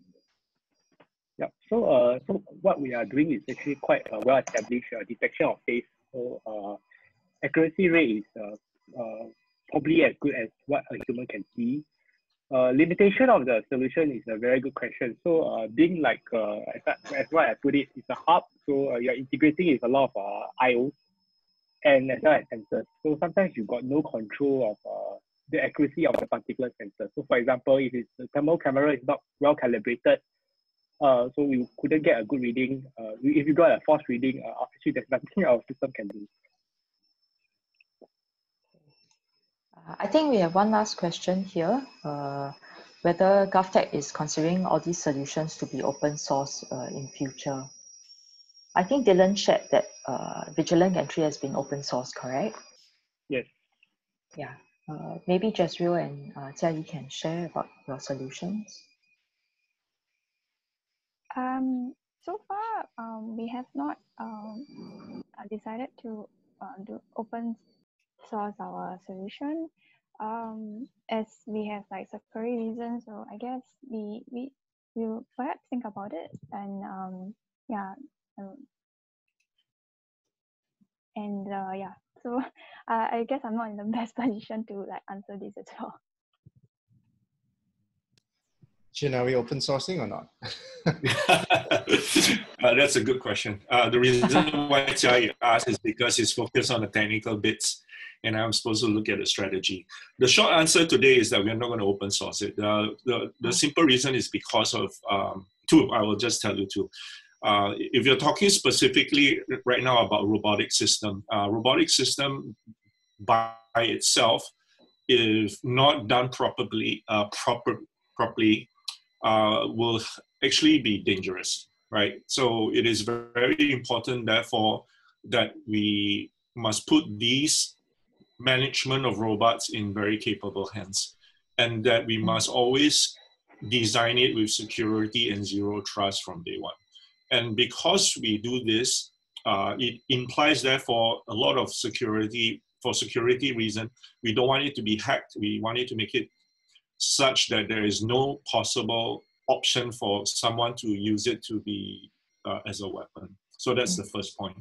So, uh, so what we are doing is actually quite a well-established uh, detection of face. So, uh, accuracy rate is uh, uh, probably as good as what a human can see. Uh, limitation of the solution is a very good question. So, uh, being like uh, as, as what I put it, it's a hub. So uh, you're integrating with a lot of uh, I/O and as well as sensors. So sometimes you got no control of uh, the accuracy of the particular sensor. So for example, if it's, the thermal camera is not well calibrated, uh, so we couldn't get a good reading. Uh, if you got a false reading, uh, obviously there's nothing our system can do. Uh, I think we have one last question here. Uh, whether GovTech is considering all these solutions to be open source uh, in future. I think Delon shared that uh, VigilantGantry has been open source, correct? Yes. Yeah. Uh, maybe Jazreel and uh, Jia Yi can share about your solutions. Um, so far, um, we have not um, uh, decided to uh, do open source our solution um, as we have like security reasons. So I guess we we will perhaps think about it and um, yeah. Um, and uh, yeah, so uh, I guess I'm not in the best position to like answer this as well. Chinn, are we open sourcing or not? uh, that's a good question. Uh, the reason why I asked is because it's focused on the technical bits and I'm supposed to look at the strategy. The short answer today is that we're not going to open source it. Uh, the, the simple reason is because of um, two, I will just tell you two. Uh, if you're talking specifically right now about robotic system, uh, robotic system by itself, if not done properly, uh, proper, properly, uh, will actually be dangerous, right? So it is very important, therefore, that we must put these management of robots in very capable hands, and that we must always design it with security and zero trust from day one. And because we do this, uh, it implies therefore a lot of security for security reason. We don't want it to be hacked. We want it to make it such that there is no possible option for someone to use it to be uh, as a weapon. So that's the first point.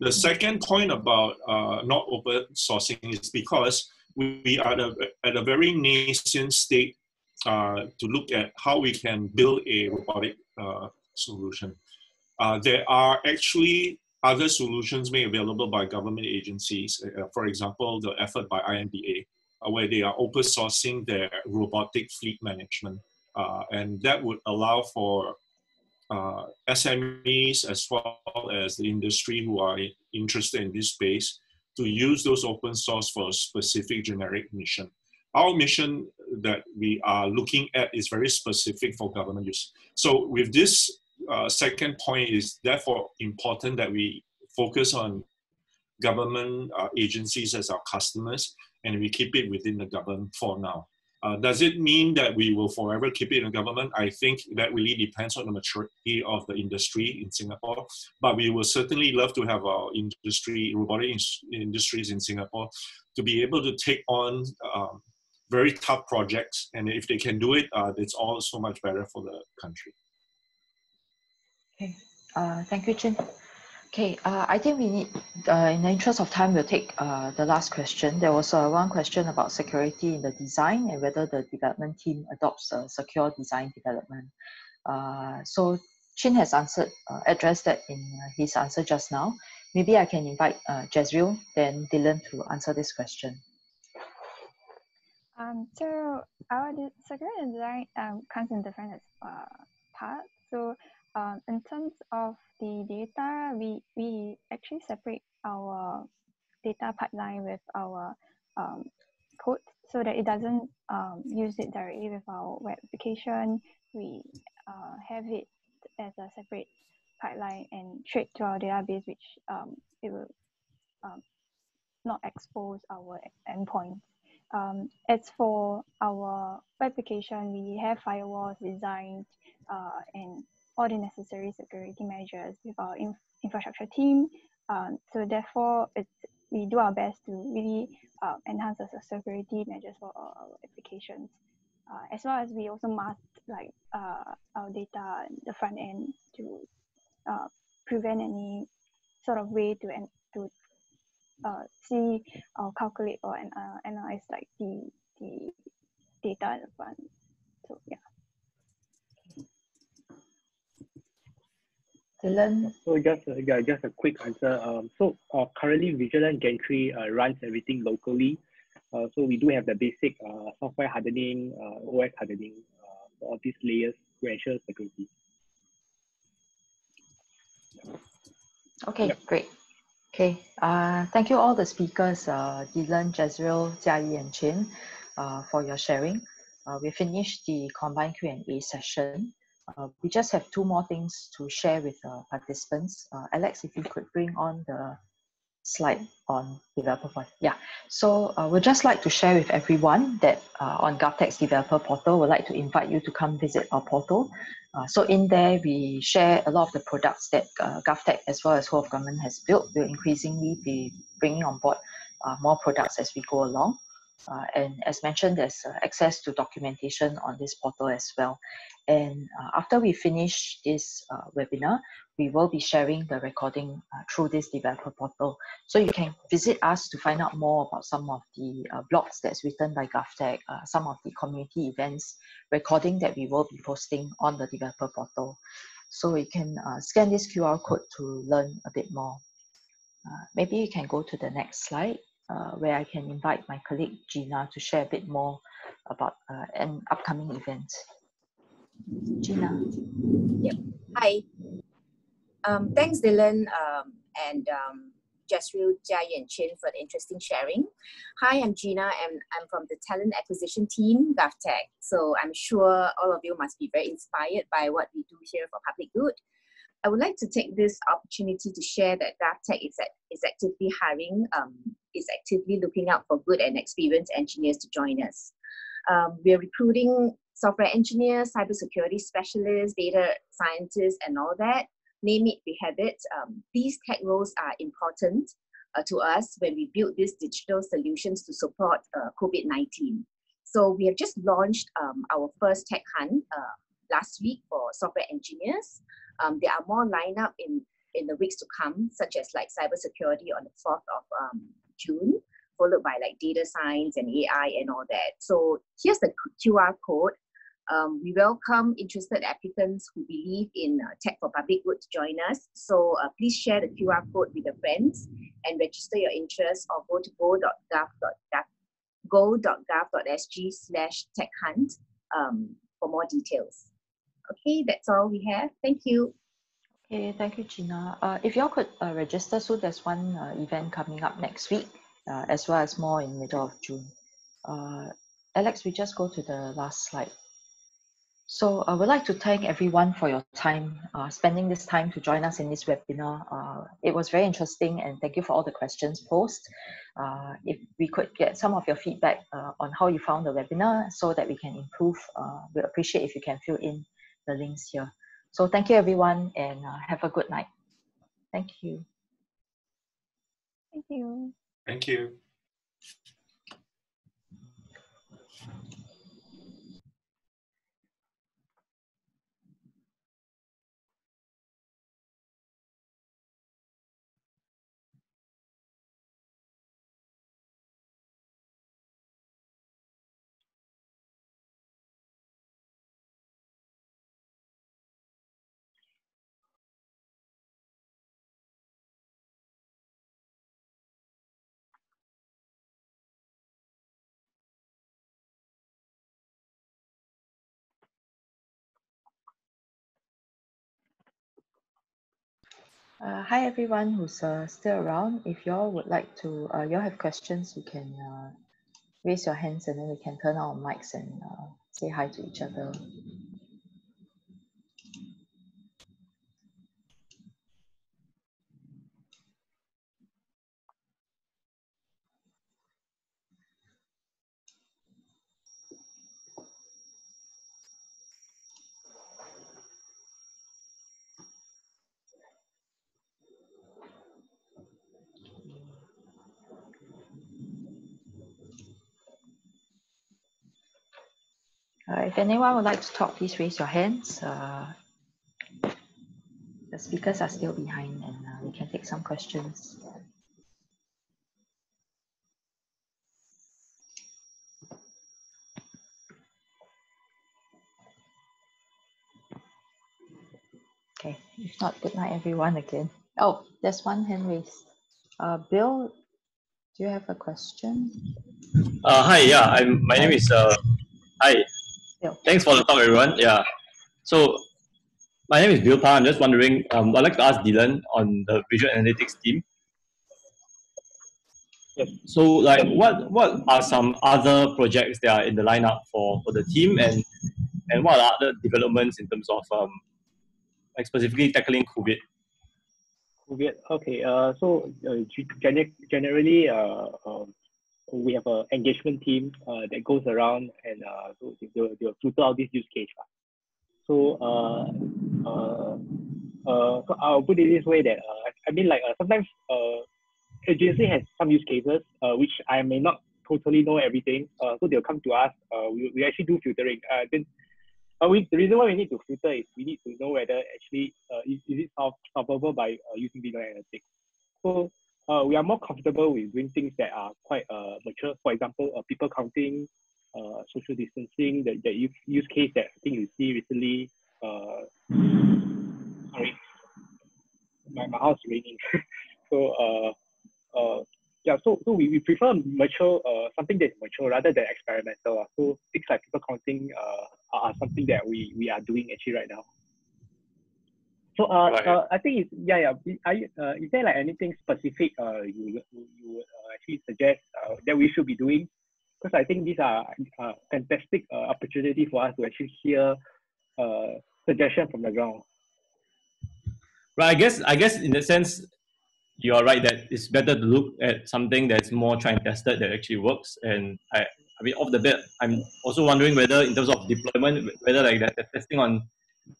The second point about uh, not open sourcing is because we are at a, at a very nascent state uh, to look at how we can build a robotic uh, solution. Uh, there are actually other solutions made available by government agencies. Uh, for example, the effort by IMDA, uh, where they are open sourcing their robotic fleet management. Uh, and that would allow for uh, SMEs as well as the industry who are interested in this space to use those open source for a specific generic mission. Our mission that we are looking at is very specific for government use. So with this uh, second point is therefore important that we focus on government uh, agencies as our customers and we keep it within the government for now. Uh, does it mean that we will forever keep it in government? I think that really depends on the maturity of the industry in Singapore. But we will certainly love to have our industry, robotic in- industries in Singapore, to be able to take on um, very tough projects. And if they can do it, uh, it's all so much better for the country. Okay, uh, thank you, Chinn. Okay, uh, I think we need, uh, in the interest of time, we'll take uh, the last question. There was uh, one question about security in the design and whether the development team adopts a secure design development. Uh, so Chinn has answered, uh, addressed that in his answer just now. Maybe I can invite uh, Jazreel, then Delon to answer this question. Um, so our security design um, comes in different parts. So um, in terms of the data, we, we actually separate our data pipeline with our um, code so that it doesn't um, use it directly with our web application. We uh, have it as a separate pipeline and straight to our database, which um, it will um, not expose our endpoints. Um, as for our web application, we have firewalls designed uh, and all the necessary security measures with our inf infrastructure team. Um, so therefore, we do our best to really uh, enhance the security measures for our applications. uh, as well as we also mask like uh, our data the front end to uh, prevent any sort of way to to uh, see or calculate or uh, analyze like the the data in the front. So yeah. Delon. So just uh, yeah, just a quick answer. Um, so uh, currently Vigilance Gantry uh, runs everything locally. Uh, so we do have the basic uh, software hardening, uh, OS hardening uh, all these layers to ensure security. Okay, Yep. great. Okay, uh, thank you all the speakers, uh, Delon, Jazreel, Jiayi, and Chinn, uh, for your sharing. Uh, we finished the combined Q&A session. Uh, we just have two more things to share with the participants. Uh, Alex, if you could bring on the slide on developer portal. Yeah, so uh, we'd just like to share with everyone that uh, on GovTech's developer portal, we'd like to invite you to come visit our portal. Uh, so in there, we share a lot of the products that uh, GovTech as well as whole of government has built. We'll increasingly be bringing on board uh, more products as we go along. Uh, and as mentioned, there's uh, access to documentation on this portal as well. And uh, after we finish this uh, webinar, we will be sharing the recording uh, through this developer portal. So you can visit us to find out more about some of the uh, blogs that's written by GovTech, some of the community events recording that we will be posting on the developer portal. So you can scan this QR code to learn a bit more. Maybe you can go to the next slide uh, where I can invite my colleague Gina to share a bit more about uh, an upcoming event. Gina. Hi. Um, thanks, Delon um, and um, Jai, and Chinn for the interesting sharing. Hi, I'm Gina, and I'm from the talent acquisition team, GovTech. So I'm sure all of you must be very inspired by what we do here for public good. I would like to take this opportunity to share that GovTech is, at, is actively hiring, um, is actively looking out for good and experienced engineers to join us. Um, we are recruiting software engineers, cybersecurity specialists, data scientists, and all that name it, we have it. Um, these tech roles are important uh, to us when we build these digital solutions to support uh, COVID-19. So we have just launched um, our first tech hunt uh, last week for software engineers. Um, there are more lined up in, in the weeks to come, such as like cybersecurity on the 4th of um, June, followed by like data science and AI and all that. So here's the QR code um, we welcome interested applicants who believe in uh, tech for public good to join us. So uh, please share the QR code with your friends and register your interest or go to go.gov.gov go.gov.sg slash tech hunt um, for more details. Okay, that's all we have. Thank you. Okay, thank you, Gina. Uh, if y'all could uh, register, so there's one uh, event coming up next week, uh, as well as more in middle of June. Uh, Alex, we just go to the last slide. So I would like to thank everyone for your time, uh, spending this time to join us in this webinar. Uh, it was very interesting and thank you for all the questions posed. Uh, if we could get some of your feedback uh, on how you found the webinar so that we can improve, uh, we appreciate if you can fill in the links here. So thank you everyone and uh, have a good night. Thank you. Thank you. Thank you. Uh, hi everyone who's uh, still around. If y'all would like to, uh, y'all have questions, you can uh, raise your hands and then we can turn on our mics and uh, say hi to each other. Uh, if anyone would like to talk, please raise your hands. Uh, the speakers are still behind and uh, we can take some questions. Okay, if not, good night everyone again. Oh, there's one hand raised. Uh, Bill, do you have a question? Uh, hi, yeah, I'm. My name is. Uh, hi. Bill. Thanks for the talk, everyone. Yeah. So, my name is Bill Pa. I'm just wondering. Um, I'd like to ask Delon on the visual analytics team. Yes. So, like, what what are some other projects that are in the lineup for for the team, and and what are other developments in terms of um, like specifically tackling COVID? COVID. Okay. Uh, so uh, gen- generally, uh, um, we have an engagement team uh, that goes around and uh, they'll, they'll filter out this use case. So, uh, uh, uh, so I'll put it this way that uh, I mean, like uh, sometimes uh, agency has some use cases uh, which I may not totally know everything. Uh, so they'll come to us. Uh, we, we actually do filtering. Uh, then uh, we, the reason why we need to filter is we need to know whether actually uh, is, is it solvable by uh, using video analytics. So uh, we are more comfortable with doing things that are quite uh, mature. For example, uh, people counting, uh, social distancing, the, the use, case that I think you see recently. Uh, sorry, my, my house is raining. so uh, uh, yeah, so, so we, we prefer mature, uh, something that's mature rather than experimental. Uh. So things like people counting uh, are something that we, we are doing actually right now. So uh, uh I think it's yeah yeah. Are you, uh, is there like anything specific uh you you you would uh, actually suggest uh, that we should be doing? Because I think these are uh, fantastic uh, opportunity for us to actually hear uh suggestion from the ground. Right. I guess I guess in the sense you are right that it's better to look at something that's more tried and tested that actually works. And I I mean off the bat, I'm also wondering whether in terms of deployment, whether like that they're testing on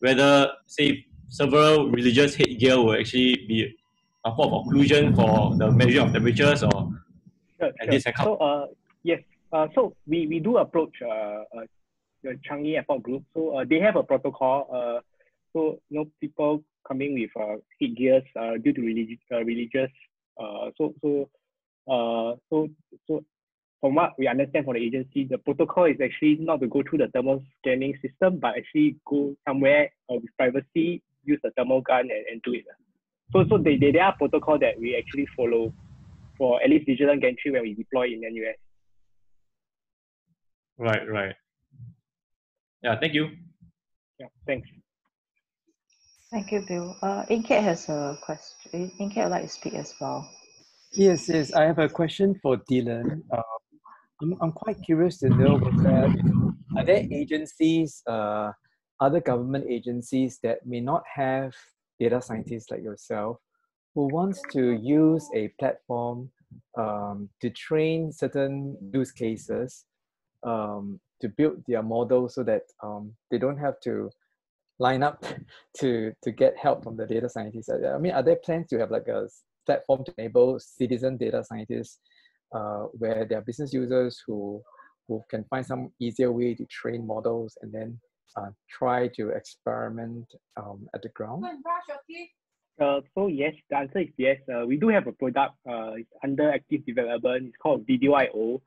whether say several religious headgear will actually be a form of occlusion for the measure of temperatures or Sure, And sure. this account- So uh yes, uh so we we do approach uh, uh the Changi Airport Group. So uh, they have a protocol. Uh, so you know people coming with uh headgears uh due to religious uh, religious uh so so uh so so from what we understand from the agency, the protocol is actually not to go through the thermal scanning system, but actually go somewhere uh, with privacy, use the thermal gun and, and do it. So so they, they, they are protocol that we actually follow for at least VigilantGantry when we deploy in the NUS. right, right. Yeah, thank you. Yeah, thanks. Thank you, Bill. Uh, Inket has a question. Inket would like to speak as well. Yes, yes. I have a question for Delon. Uh, I'm, I'm quite curious to know whether you know, are there agencies, uh, other government agencies that may not have data scientists like yourself, who wants to use a platform um, to train certain use cases um, to build their model so that um, they don't have to line up to to get help from the data scientists. I mean, are there plans to have like a platform to enable citizen data scientists uh, where there are business users who who can find some easier way to train models and then uh, try to experiment um, at the ground? Uh, so yes, the answer is yes. Uh, we do have a product. Uh, it's under active development. It's called Video.io.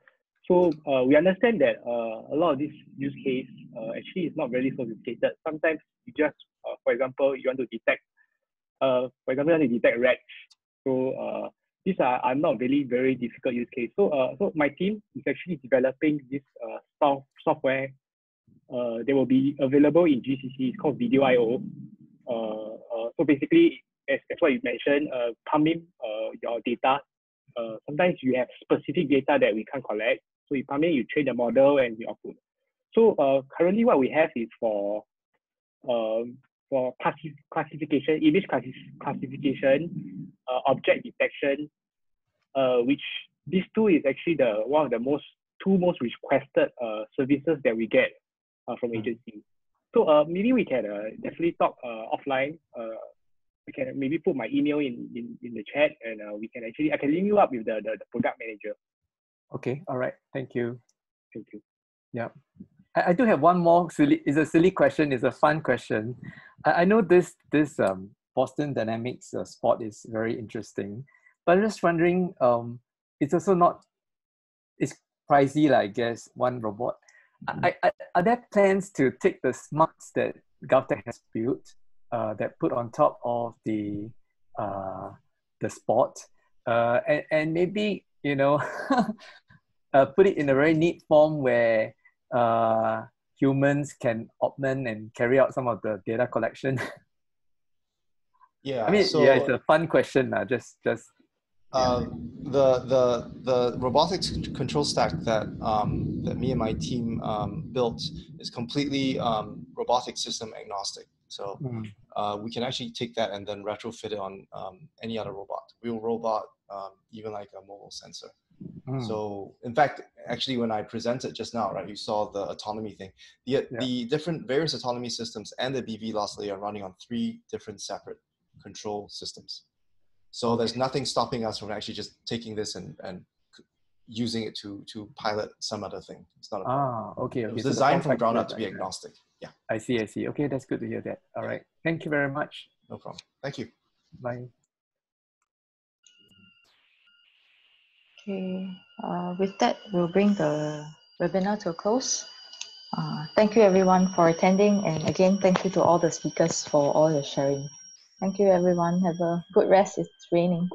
So uh, we understand that uh, a lot of this use case uh, actually is not very sophisticated. Sometimes you just, uh, for example, you want to detect, uh, for example, you want to detect rats. So uh, these are, are not really very difficult use case. So uh, so my team is actually developing this uh, soft, software. Uh, they will be available in GCC. It's called Video.io. Uh, uh, so basically, as, as what you mentioned, uh, pump in uh, your data. Uh, sometimes you have specific data that we can't collect. So you pump in, you train the model, and you output. So uh, currently, what we have is for um, for classi- classification, image classi- classification, uh, object detection, uh, which these two is actually the one of the most two most requested uh, services that we get uh, from agency. So uh, maybe we can uh, definitely talk uh, offline. Uh, we can maybe put my email in, in, in the chat and uh, we can actually, I can link you up with the, the, the product manager. Okay, all right. Thank you. Thank you. Yeah. I, I do have one more silly. It's a silly question. It's a fun question. I, I know this this um, Boston Dynamics uh, spot is very interesting, but I'm just wondering. Um, it's also not. It's pricey, like, I guess. One robot. I, I, are there plans to take the smarts that GovTech has built uh, that put on top of the uh, the spot, uh, and, and maybe you know uh, put it in a very neat form where uh, humans can augment and carry out some of the data collection? Yeah, I mean, so, yeah, it's a fun question. Uh, just, just. Uh, the the the robotics control stack that um, that me and my team um, built is completely um, robotic system agnostic. So Mm. uh, we can actually take that and then retrofit it on um, any other robot, real robot, um, even like a mobile sensor. Mm. So in fact, actually, when I presented just now, right, you saw the autonomy thing. The the different various autonomy systems and the BV lastly are running on three different separate control systems. So there's nothing stopping us from actually just taking this and and using it to to pilot some other thing. It's not a problem. Ah, okay, It okay. was so the designed form from ground factor up to be is like that. agnostic. Yeah, I see, I see. Okay, that's good to hear that. All right. Thank you very much. no problem. Thank you. Bye. Okay, uh, with that, we'll bring the webinar to a close. Uh, thank you everyone for attending and again, thank you to all the speakers for all your sharing. Thank you everyone. Have a good rest. It's raining.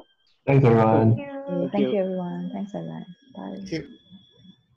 Thanks, everyone. Thank you. Okay, thank you everyone. Thanks a lot. Bye. Thank you.